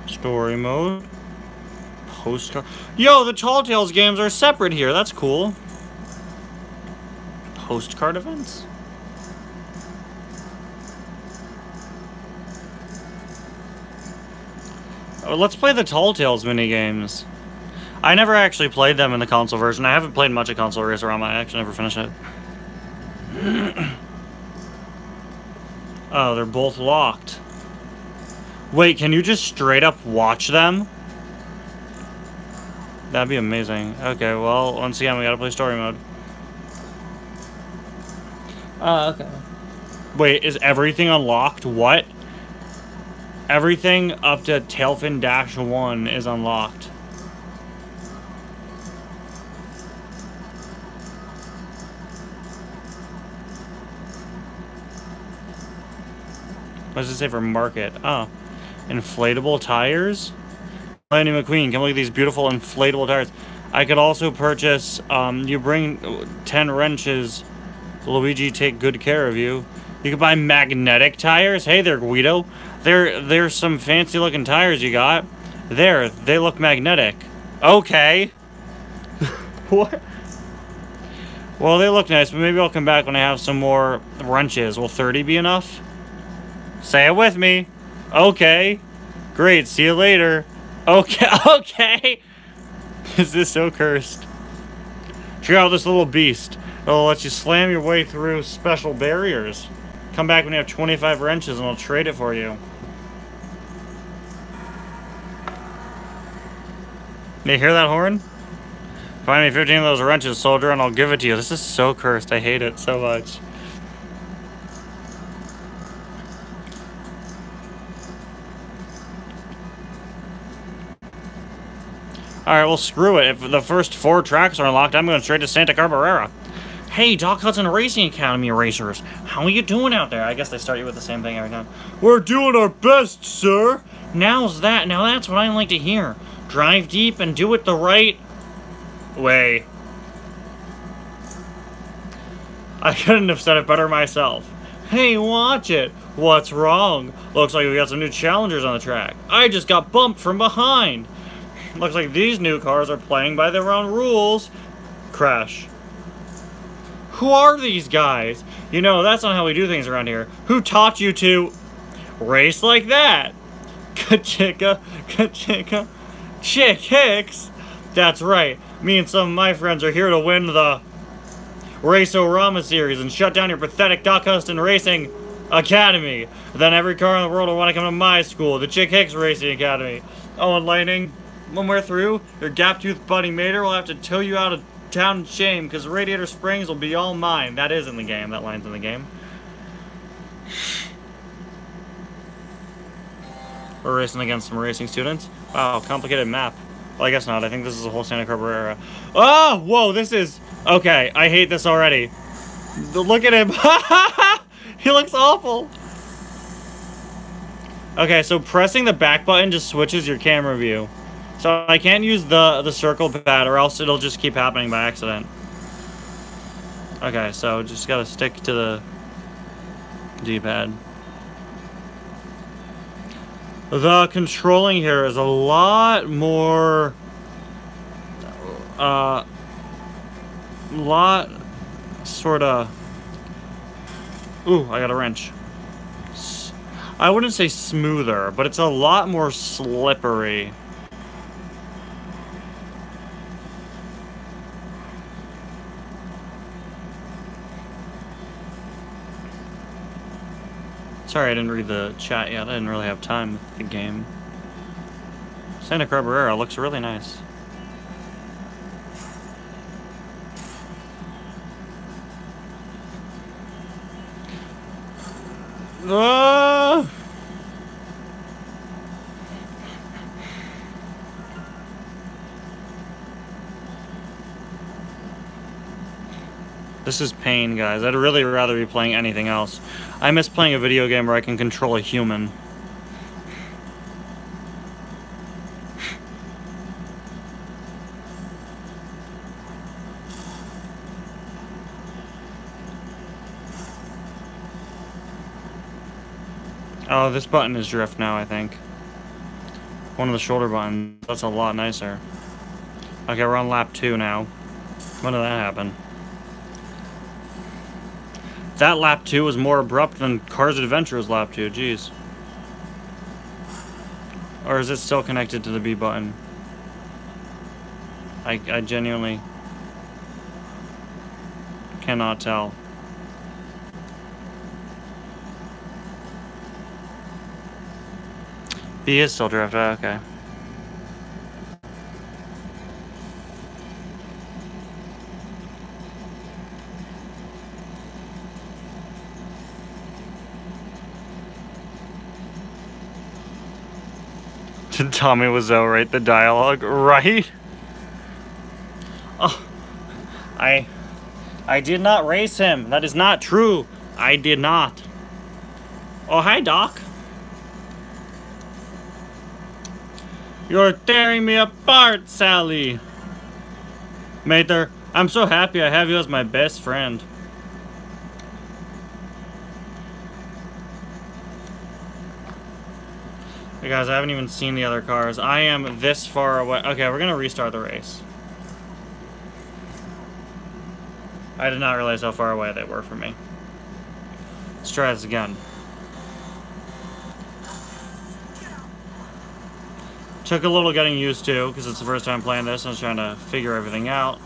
Story mode. Postcard. Yo, the Tall Tales games are separate here. That's cool. Postcard events? Oh, let's play the Tall Tales minigames. I never actually played them in the console version. I haven't played much of Console Racer on my. I actually never finished it. oh, they're both locked. Wait, can you just straight up watch them? That'd be amazing. Okay, well, once again, we gotta play story mode. Oh, okay. Wait, is everything unlocked? What? Everything up to Tailfin Dash 1 is unlocked. What does it say for market? Oh. Inflatable tires? Lightning McQueen, come look at these beautiful inflatable tires. I could also purchase, um, you bring 10 wrenches. Luigi take good care of you. You could buy magnetic tires. Hey there, Guido. There, there's some fancy looking tires you got. There, they look magnetic. Okay. what? Well, they look nice, but maybe I'll come back when I have some more wrenches. Will 30 be enough? Say it with me. Okay. Great, see you later. Okay, okay. Is this so cursed? Check out this little beast. It'll let you slam your way through special barriers. Come back when you have 25 wrenches and I'll trade it for you. You hear that horn? Find me 15 of those wrenches, soldier, and I'll give it to you. This is so cursed. I hate it so much. Alright, well, screw it. If the first four tracks are unlocked, I'm going straight to Santa Carburera. Hey, Doc Hudson Racing Academy racers. How are you doing out there? I guess they start you with the same thing every time. We're doing our best, sir. Now's that. Now that's what I like to hear. Drive deep and do it the right way. I couldn't have said it better myself. Hey, watch it. What's wrong? Looks like we got some new challengers on the track. I just got bumped from behind. Looks like these new cars are playing by their own rules. Crash. Who are these guys? You know, that's not how we do things around here. Who taught you to race like that? Kachika, Kachika. Chick Hicks? That's right. Me and some of my friends are here to win the Race-O-Rama series and shut down your pathetic Doc Hudson Racing Academy. Then every car in the world will want to come to my school, the Chick Hicks Racing Academy. Oh, and Lightning, when we're through, your gap-toothed buddy Mater will have to tow you out of town in shame because Radiator Springs will be all mine. That is in the game. That line's in the game. We're racing against some racing students. Wow, complicated map. Well, I guess not. I think this is a whole Santa Carburera. Oh, whoa, this is... Okay, I hate this already. Look at him. he looks awful. Okay, so pressing the back button just switches your camera view. So I can't use the, the circle pad or else it'll just keep happening by accident. Okay, so just gotta stick to the D-pad. The controlling here is a lot more... Uh... Lot... Sorta... Ooh, I got a wrench. I wouldn't say smoother, but it's a lot more slippery. Sorry I didn't read the chat yet. I didn't really have time with the game. Santa Carburera looks really nice. Ah! This is pain, guys. I'd really rather be playing anything else. I miss playing a video game where I can control a human. Oh, this button is drift now, I think. One of the shoulder buttons. That's a lot nicer. Okay, we're on lap two now. When did that happen? That lap two was more abrupt than Cars Adventures lap two, jeez. Or is it still connected to the B button? I, I genuinely cannot tell. B is still drift, okay. Did Tommy Wiseau write the dialogue right? Oh, I, I did not race him. That is not true. I did not. Oh, hi, Doc. You're tearing me apart, Sally. Mater, I'm so happy I have you as my best friend. Guys, I haven't even seen the other cars. I am this far away. Okay, we're gonna restart the race. I did not realize how far away they were from me. Let's try this again. Took a little getting used to, because it's the first time playing this, and I was trying to figure everything out.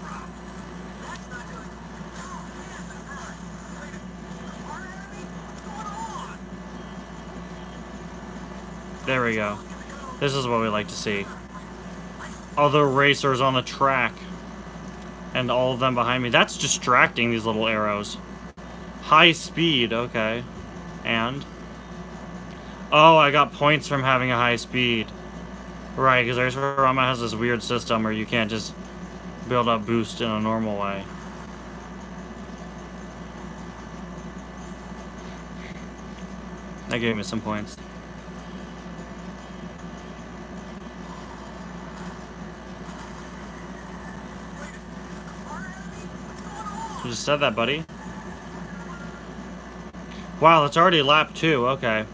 There we go. This is what we like to see. Other racers on the track. And all of them behind me. That's distracting, these little arrows. High speed, okay. And? Oh, I got points from having a high speed. Right, because Race-O-Rama has this weird system where you can't just build up boost in a normal way. That gave me some points. You just said that, buddy. Wow, it's already lap two. Okay.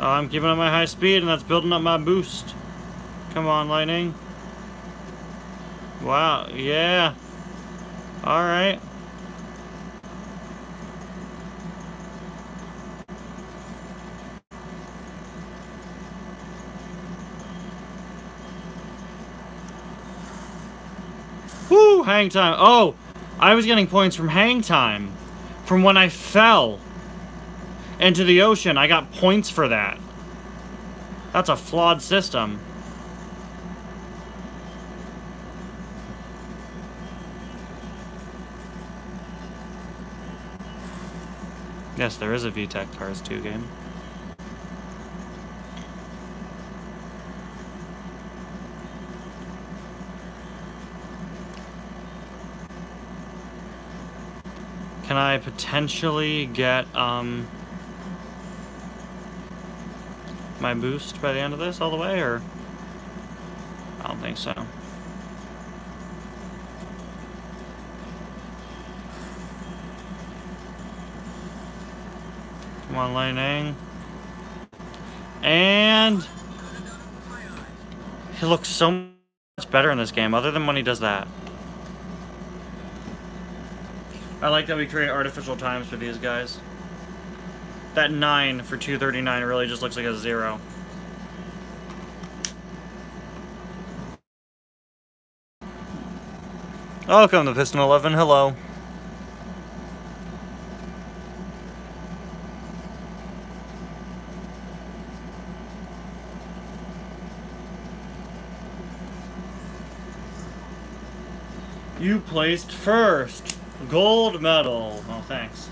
Oh, I'm keeping up my high speed, and that's building up my boost. Come on, Lightning. Wow, yeah. Alright. Woo, hang time. Oh, I was getting points from hang time. From when I fell into the ocean. I got points for that. That's a flawed system. Yes, there is a VTech Cars 2 game. Can I potentially get, um, my boost by the end of this all the way, or? I don't think so. Come on, Lightning. And... He looks so much better in this game, other than when he does that. I like that we create artificial times for these guys. That 9 for 239 really just looks like a 0. Welcome to Piston 11, hello. You placed first. Gold medal. Oh, thanks.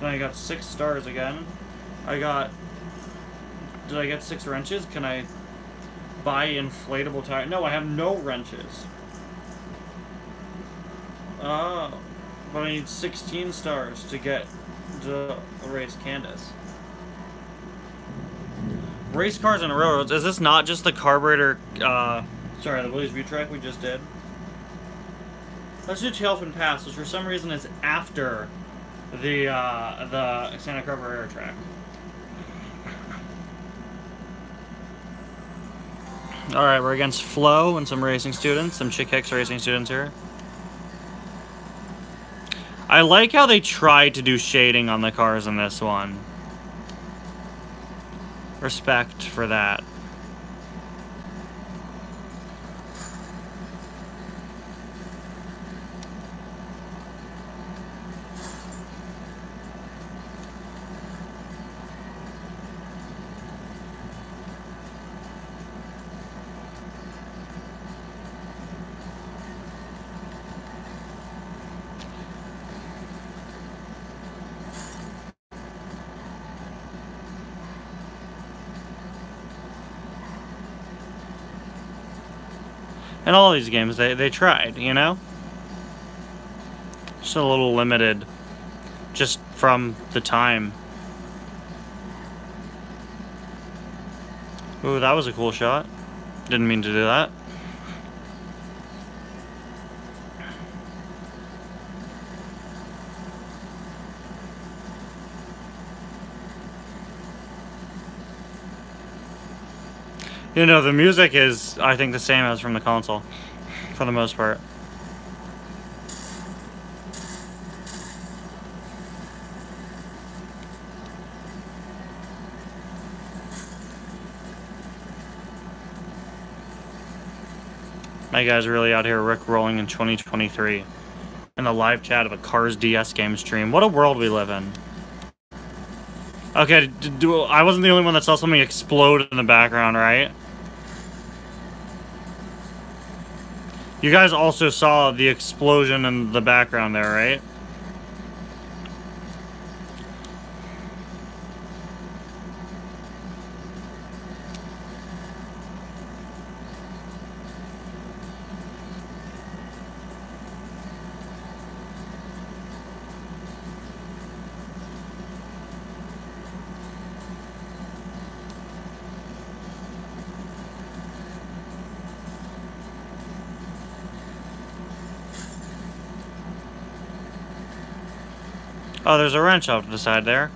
Then I got six stars again. I got... Did I get six wrenches? Can I buy inflatable tire? No, I have no wrenches. Oh, but I need 16 stars to get to race Candace. Race cars and railroads. Is this not just the carburetor? Uh, sorry, the View track we just did. Let's do Tailfin Pass, which for some reason is after the uh, the Santa Carburetor track. All right, we're against Flo and some racing students, some Chick Hicks racing students here. I like how they tried to do shading on the cars in this one. Respect for that. In all these games they, they tried, you know? Just a little limited just from the time. Ooh, that was a cool shot. Didn't mean to do that. You know, the music is, I think, the same as from the console, for the most part. My guy's really out here Rick rolling in 2023 in the live chat of a Cars DS game stream. What a world we live in. Okay, do, I wasn't the only one that saw something explode in the background, right? You guys also saw the explosion in the background there, right? There's a wrench off to the side there.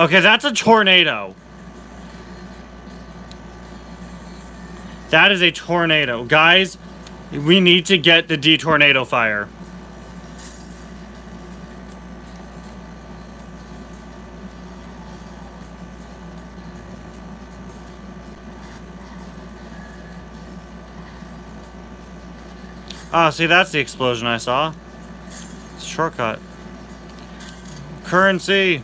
Okay, that's a tornado. That is a tornado. Guys, we need to get the D-Tornado fire. Ah, see, that's the explosion I saw. Shortcut. Currency.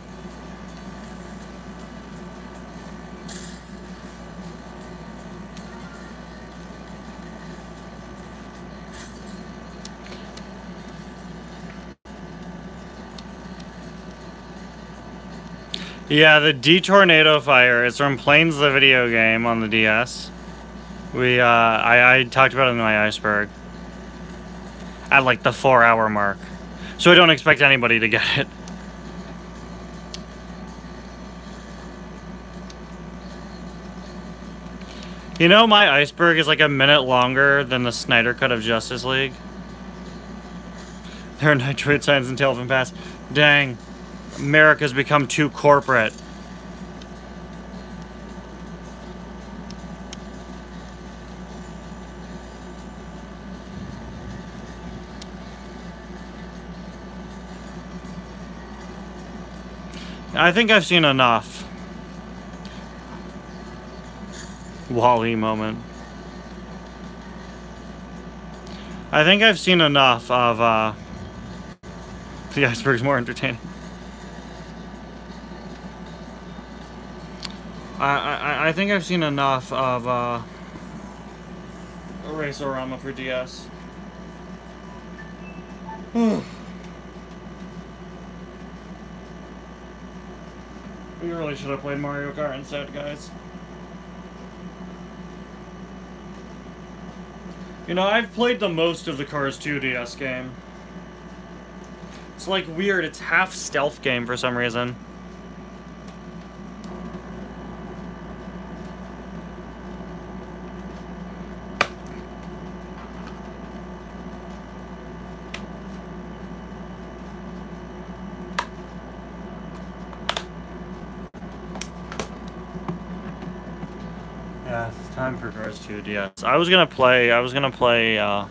Yeah, the D-Tornado Fire is from Planes the video game on the DS. We, uh, I, I talked about it in my iceberg. At like the four hour mark. So I don't expect anybody to get it. You know, my iceberg is like a minute longer than the Snyder Cut of Justice League. There are Nitroade signs in Tailfin Pass. Dang. America's become too corporate. I think I've seen enough. WALL-E moment. I think I've seen enough of, uh... The iceberg's more entertaining. I, I, think I've seen enough of, uh... Race-O-Rama for DS. we really should have played Mario Kart instead, guys. You know, I've played the most of the Cars 2 DS game. It's like weird, it's half stealth game for some reason. time for Cars 2 DS. I was gonna play, I was gonna play, uh...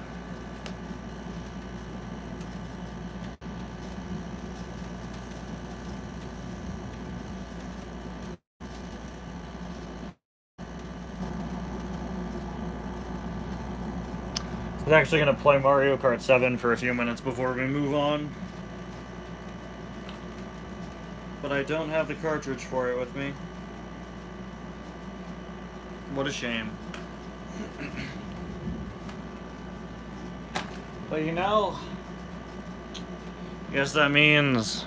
I was actually gonna play Mario Kart 7 for a few minutes before we move on. But I don't have the cartridge for it with me. What a shame. But you know, I guess that means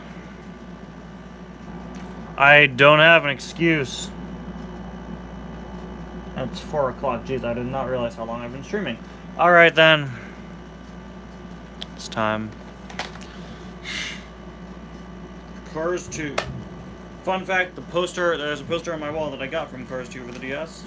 I don't have an excuse. It's 4 o'clock. Jeez, I did not realize how long I've been streaming. Alright then. It's time. Cars 2. Fun fact, the poster, there's a poster on my wall that I got from Cars 2 for the DS.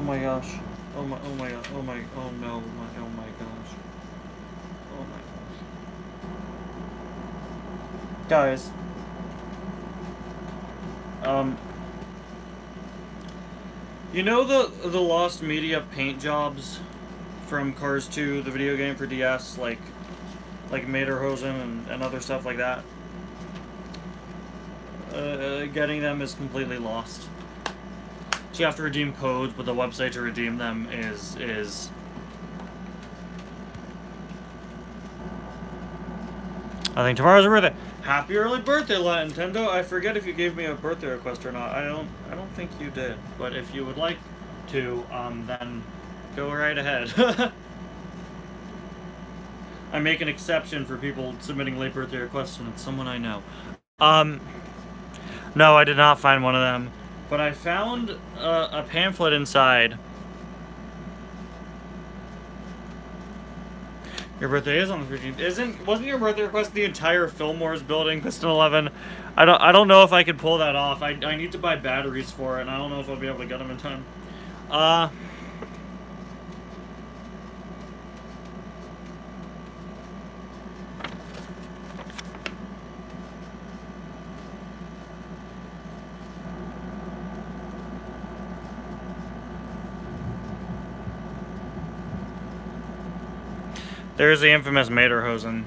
My gosh. Oh my, oh my, oh my, oh no, my, oh my gosh. Oh my gosh. Guys. Um. You know the the lost media paint jobs from Cars 2, the video game for DS, like like Materhosen and, and other stuff like that? Uh, getting them is completely lost you have to redeem codes, but the website to redeem them is is I think tomorrow's your birthday. Happy early birthday, Nintendo. I forget if you gave me a birthday request or not. I don't I don't think you did. But if you would like to, um, then go right ahead. I make an exception for people submitting late birthday requests when it's someone I know. Um, no, I did not find one of them. But I found a pamphlet inside. Your birthday is on the 15th. Isn't wasn't your birthday request the entire Fillmore's building, Piston 11? I don't I don't know if I could pull that off. I I need to buy batteries for it, and I don't know if I'll be able to get them in time. Uh There's the infamous Materhosen.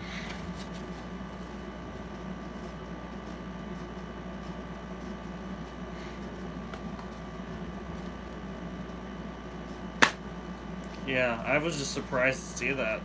Yeah, I was just surprised to see that.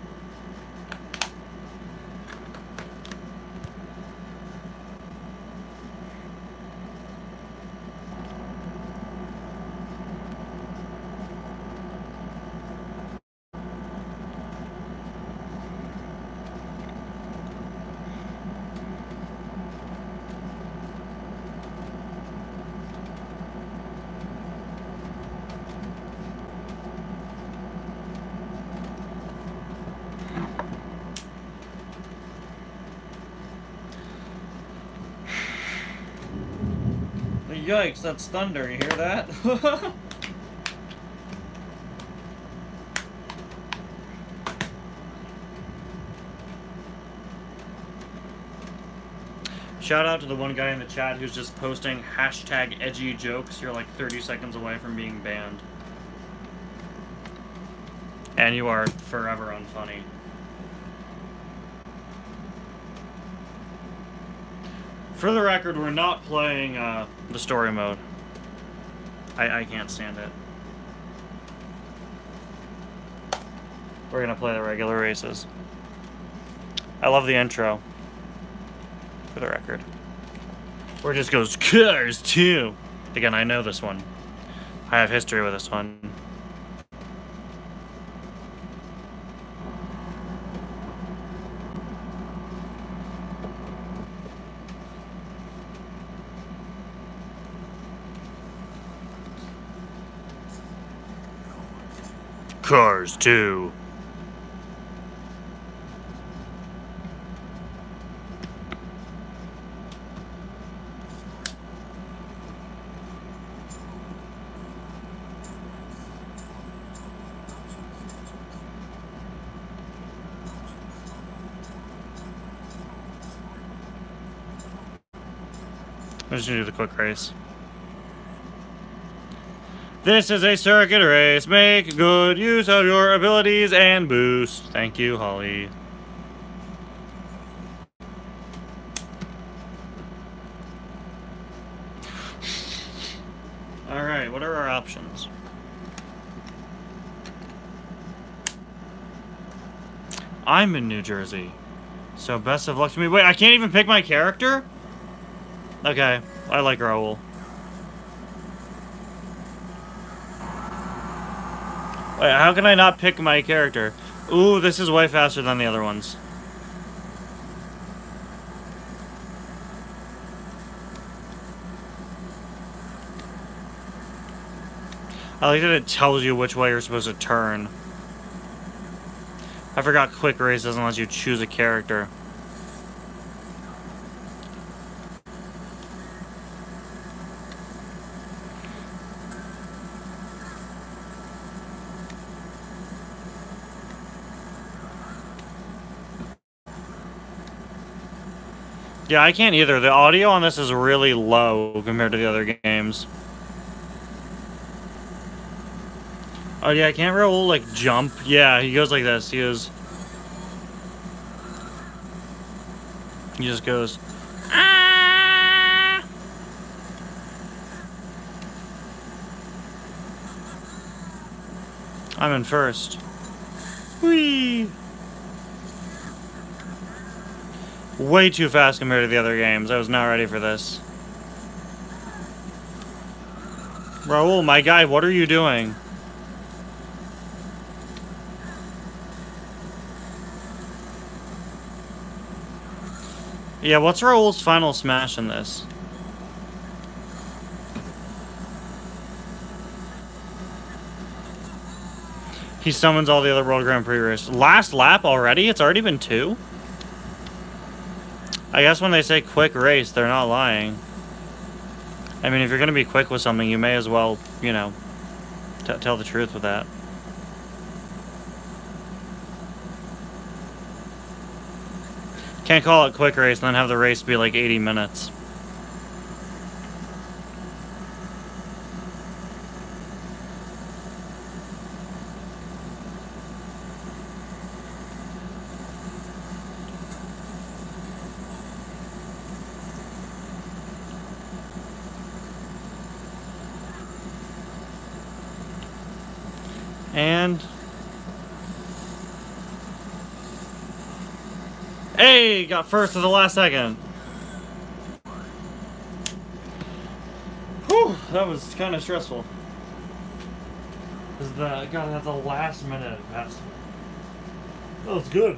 Yikes, that's thunder, you hear that? Shout out to the one guy in the chat who's just posting hashtag edgy jokes. You're like 30 seconds away from being banned. And you are forever unfunny. For the record, we're not playing uh, the story mode. I, I can't stand it. We're gonna play the regular races. I love the intro. For the record. Where it just goes, Cars 2! Again, I know this one. I have history with this one. Cars 2. I'm just gonna do the quick race. This is a circuit race. Make good use of your abilities and boost. Thank you, Holley. Alright, what are our options? I'm in New Jersey. So best of luck to me. Wait, I can't even pick my character? Okay, I like Raoul. Wait, how can I not pick my character? Ooh, this is way faster than the other ones. I like that it tells you which way you're supposed to turn. I forgot Quick Race doesn't let you choose a character. Yeah, I can't either. The audio on this is really low compared to the other games. Oh yeah, I can't roll like jump. Yeah, he goes like this. He goes. He just goes. Ah! I'm in first. Way too fast compared to the other games. I was not ready for this. Raoul, my guy, what are you doing? Yeah, what's Raoul's final smash in this? He summons all the other World Grand Prix races. Last lap already? It's already been two? I guess when they say quick race, they're not lying. I mean, if you're going to be quick with something, you may as well, you know, tell the truth with that. Can't call it quick race and then have the race be like 80 minutes. And... Hey, got first at the last second. Whew, that was kind of stressful. Cause the got at the last minute passed. That was good.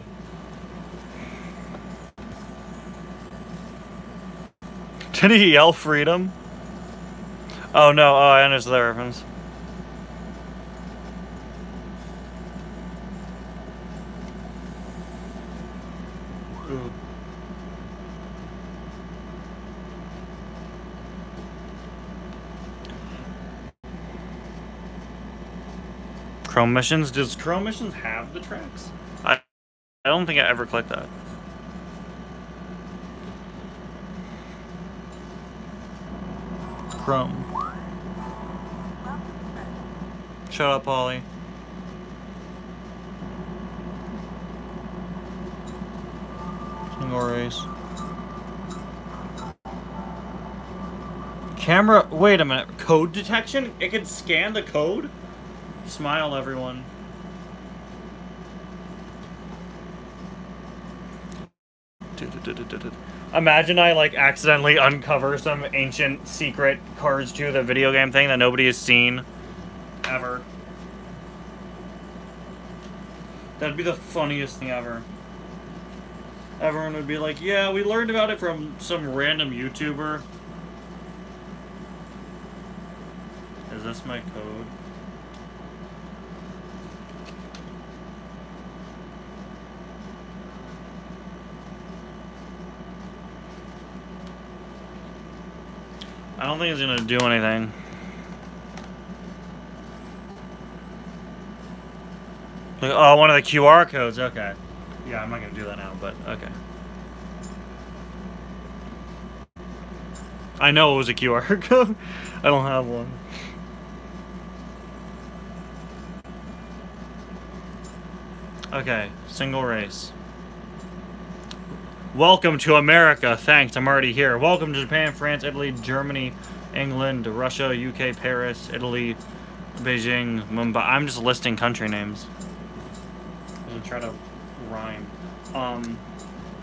Did he yell freedom? Oh no, oh I understand the reference. Chrome missions? Does Chrome missions have the tracks? I, I don't think I ever clicked that. Chrome. Shut up, Ollie. Single race. Camera, wait a minute. Code detection? It can scan the code? Smile, everyone. Imagine I like accidentally uncover some ancient secret Cars 2 the video game thing that nobody has seen ever. That'd be the funniest thing ever. Everyone would be like, yeah, we learned about it from some random YouTuber. Is this my code? I don't think it's gonna do anything. Oh, one of the QR codes, okay. Yeah, I'm not gonna do that now, but okay. I know it was a QR code. I don't have one. Okay, single race. Welcome to America. Thanks, I'm already here. Welcome to Japan, France, Italy, Germany, England, Russia, UK, Paris, Italy, Beijing, Mumbai. I'm just listing country names. I'm gonna try to rhyme. Um,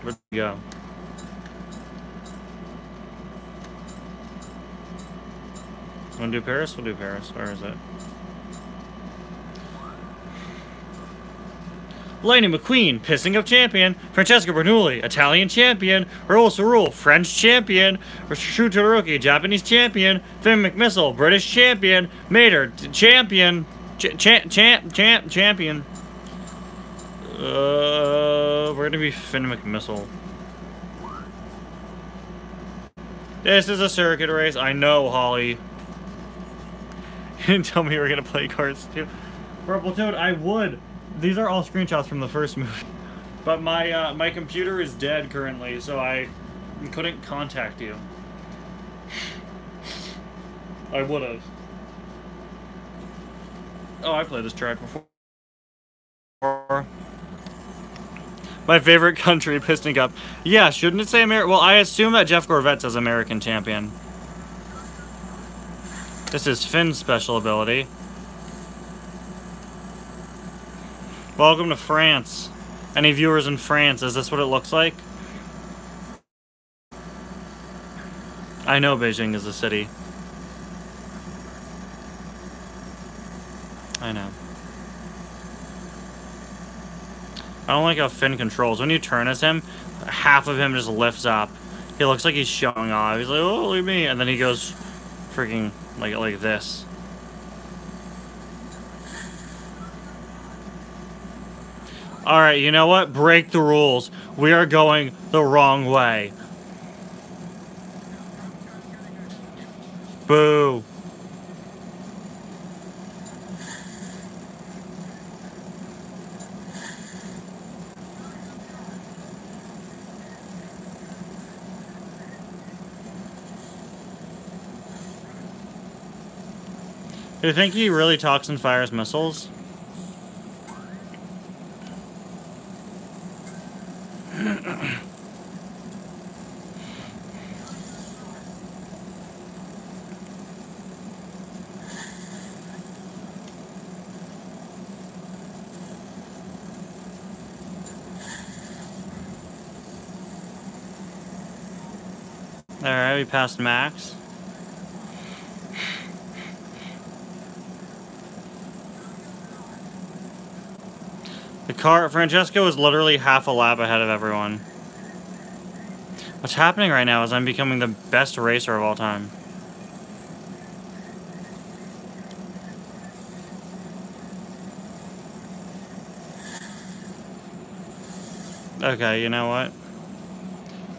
where'd we go? Wanna do Paris? We'll do Paris. Where is it? Lightning McQueen, Piston Cup Champion, Francesco Bernoulli, Italian Champion, Raoul ÇaRoule, French Champion, Shu Todoroki, Japanese Champion, Finn McMissile, British Champion, Mater, Champion, ch champ, champ, champ, Champion. Uh, we're gonna be Finn McMissile. This is a circuit race. I know, Holley. You didn't tell me we were gonna play Cars 2. Purple Toad, I would. These are all screenshots from the first movie. But my uh, my computer is dead currently, so I couldn't contact you. I would have. Oh, I played this track before. My favorite country, Piston Cup. Yeah, shouldn't it say American? Well, I assume that Jeff Gorvette says American champion. This is Finn's special ability. Welcome to France. Any viewers in France, is this what it looks like? I know Beijing is a city. I know. I don't like how Finn controls. When you turn as him, half of him just lifts up. He looks like he's showing off. He's like, oh, look at me. And then he goes freaking like, like this. Alright, you know what? Break the rules. We are going the wrong way. Boo. Do you think he really talks and fires missiles? Alright, we passed Max. Car, Francesco is literally half a lap ahead of everyone. What's happening right now is I'm becoming the best racer of all time. Okay, you know what?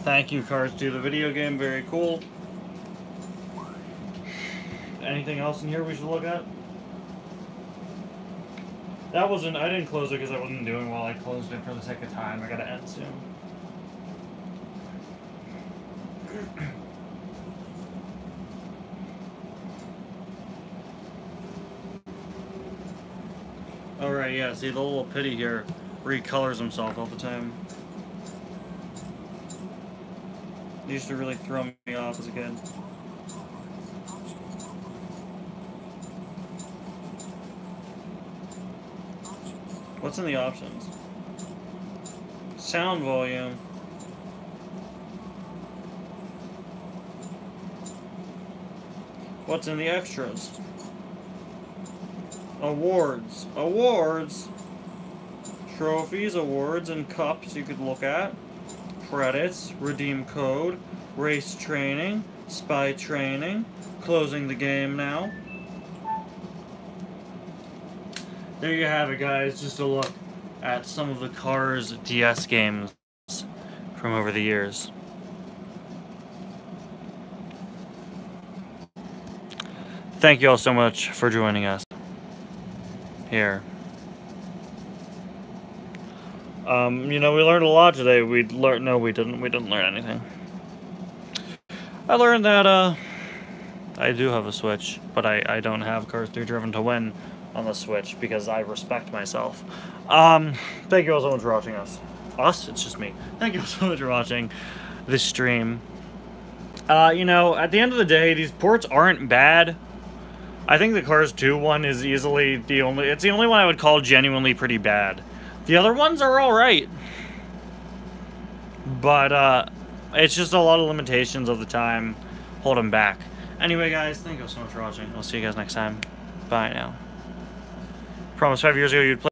Thank you, Cars 2, the video game. Very cool. Anything else in here we should look at? That wasn't, I didn't close it because I wasn't doing well. I closed it for the sake of time. I gotta end soon. Alright, yeah, see the little Pitty here recolors himself all the time. It used to really throw me off as a kid. What's in the options? Sound volume. What's in the extras? Awards. Awards. Trophies, awards, and cups you could look at. Credits, redeem code, race training, spy training, closing the game now. There you have it, guys. Just a look at some of the Cars DS games from over the years. Thank you all so much for joining us here. Um, you know, we learned a lot today. We learned no, we didn't. We didn't learn anything. I learned that uh, I do have a Switch, but I I don't have Cars 3 Driven to Win on the Switch because I respect myself. Um, thank you all so much for watching us. Us? It's just me. Thank you all so much for watching this stream. Uh, you know, at the end of the day, these ports aren't bad. I think the Cars 2 one is easily the only... It's the only one I would call genuinely pretty bad. The other ones are alright. But, uh, it's just a lot of limitations of the time hold them back. Anyway, guys, thank you so much for watching. I'll see you guys next time. Bye now. Promise five years ago you'd play.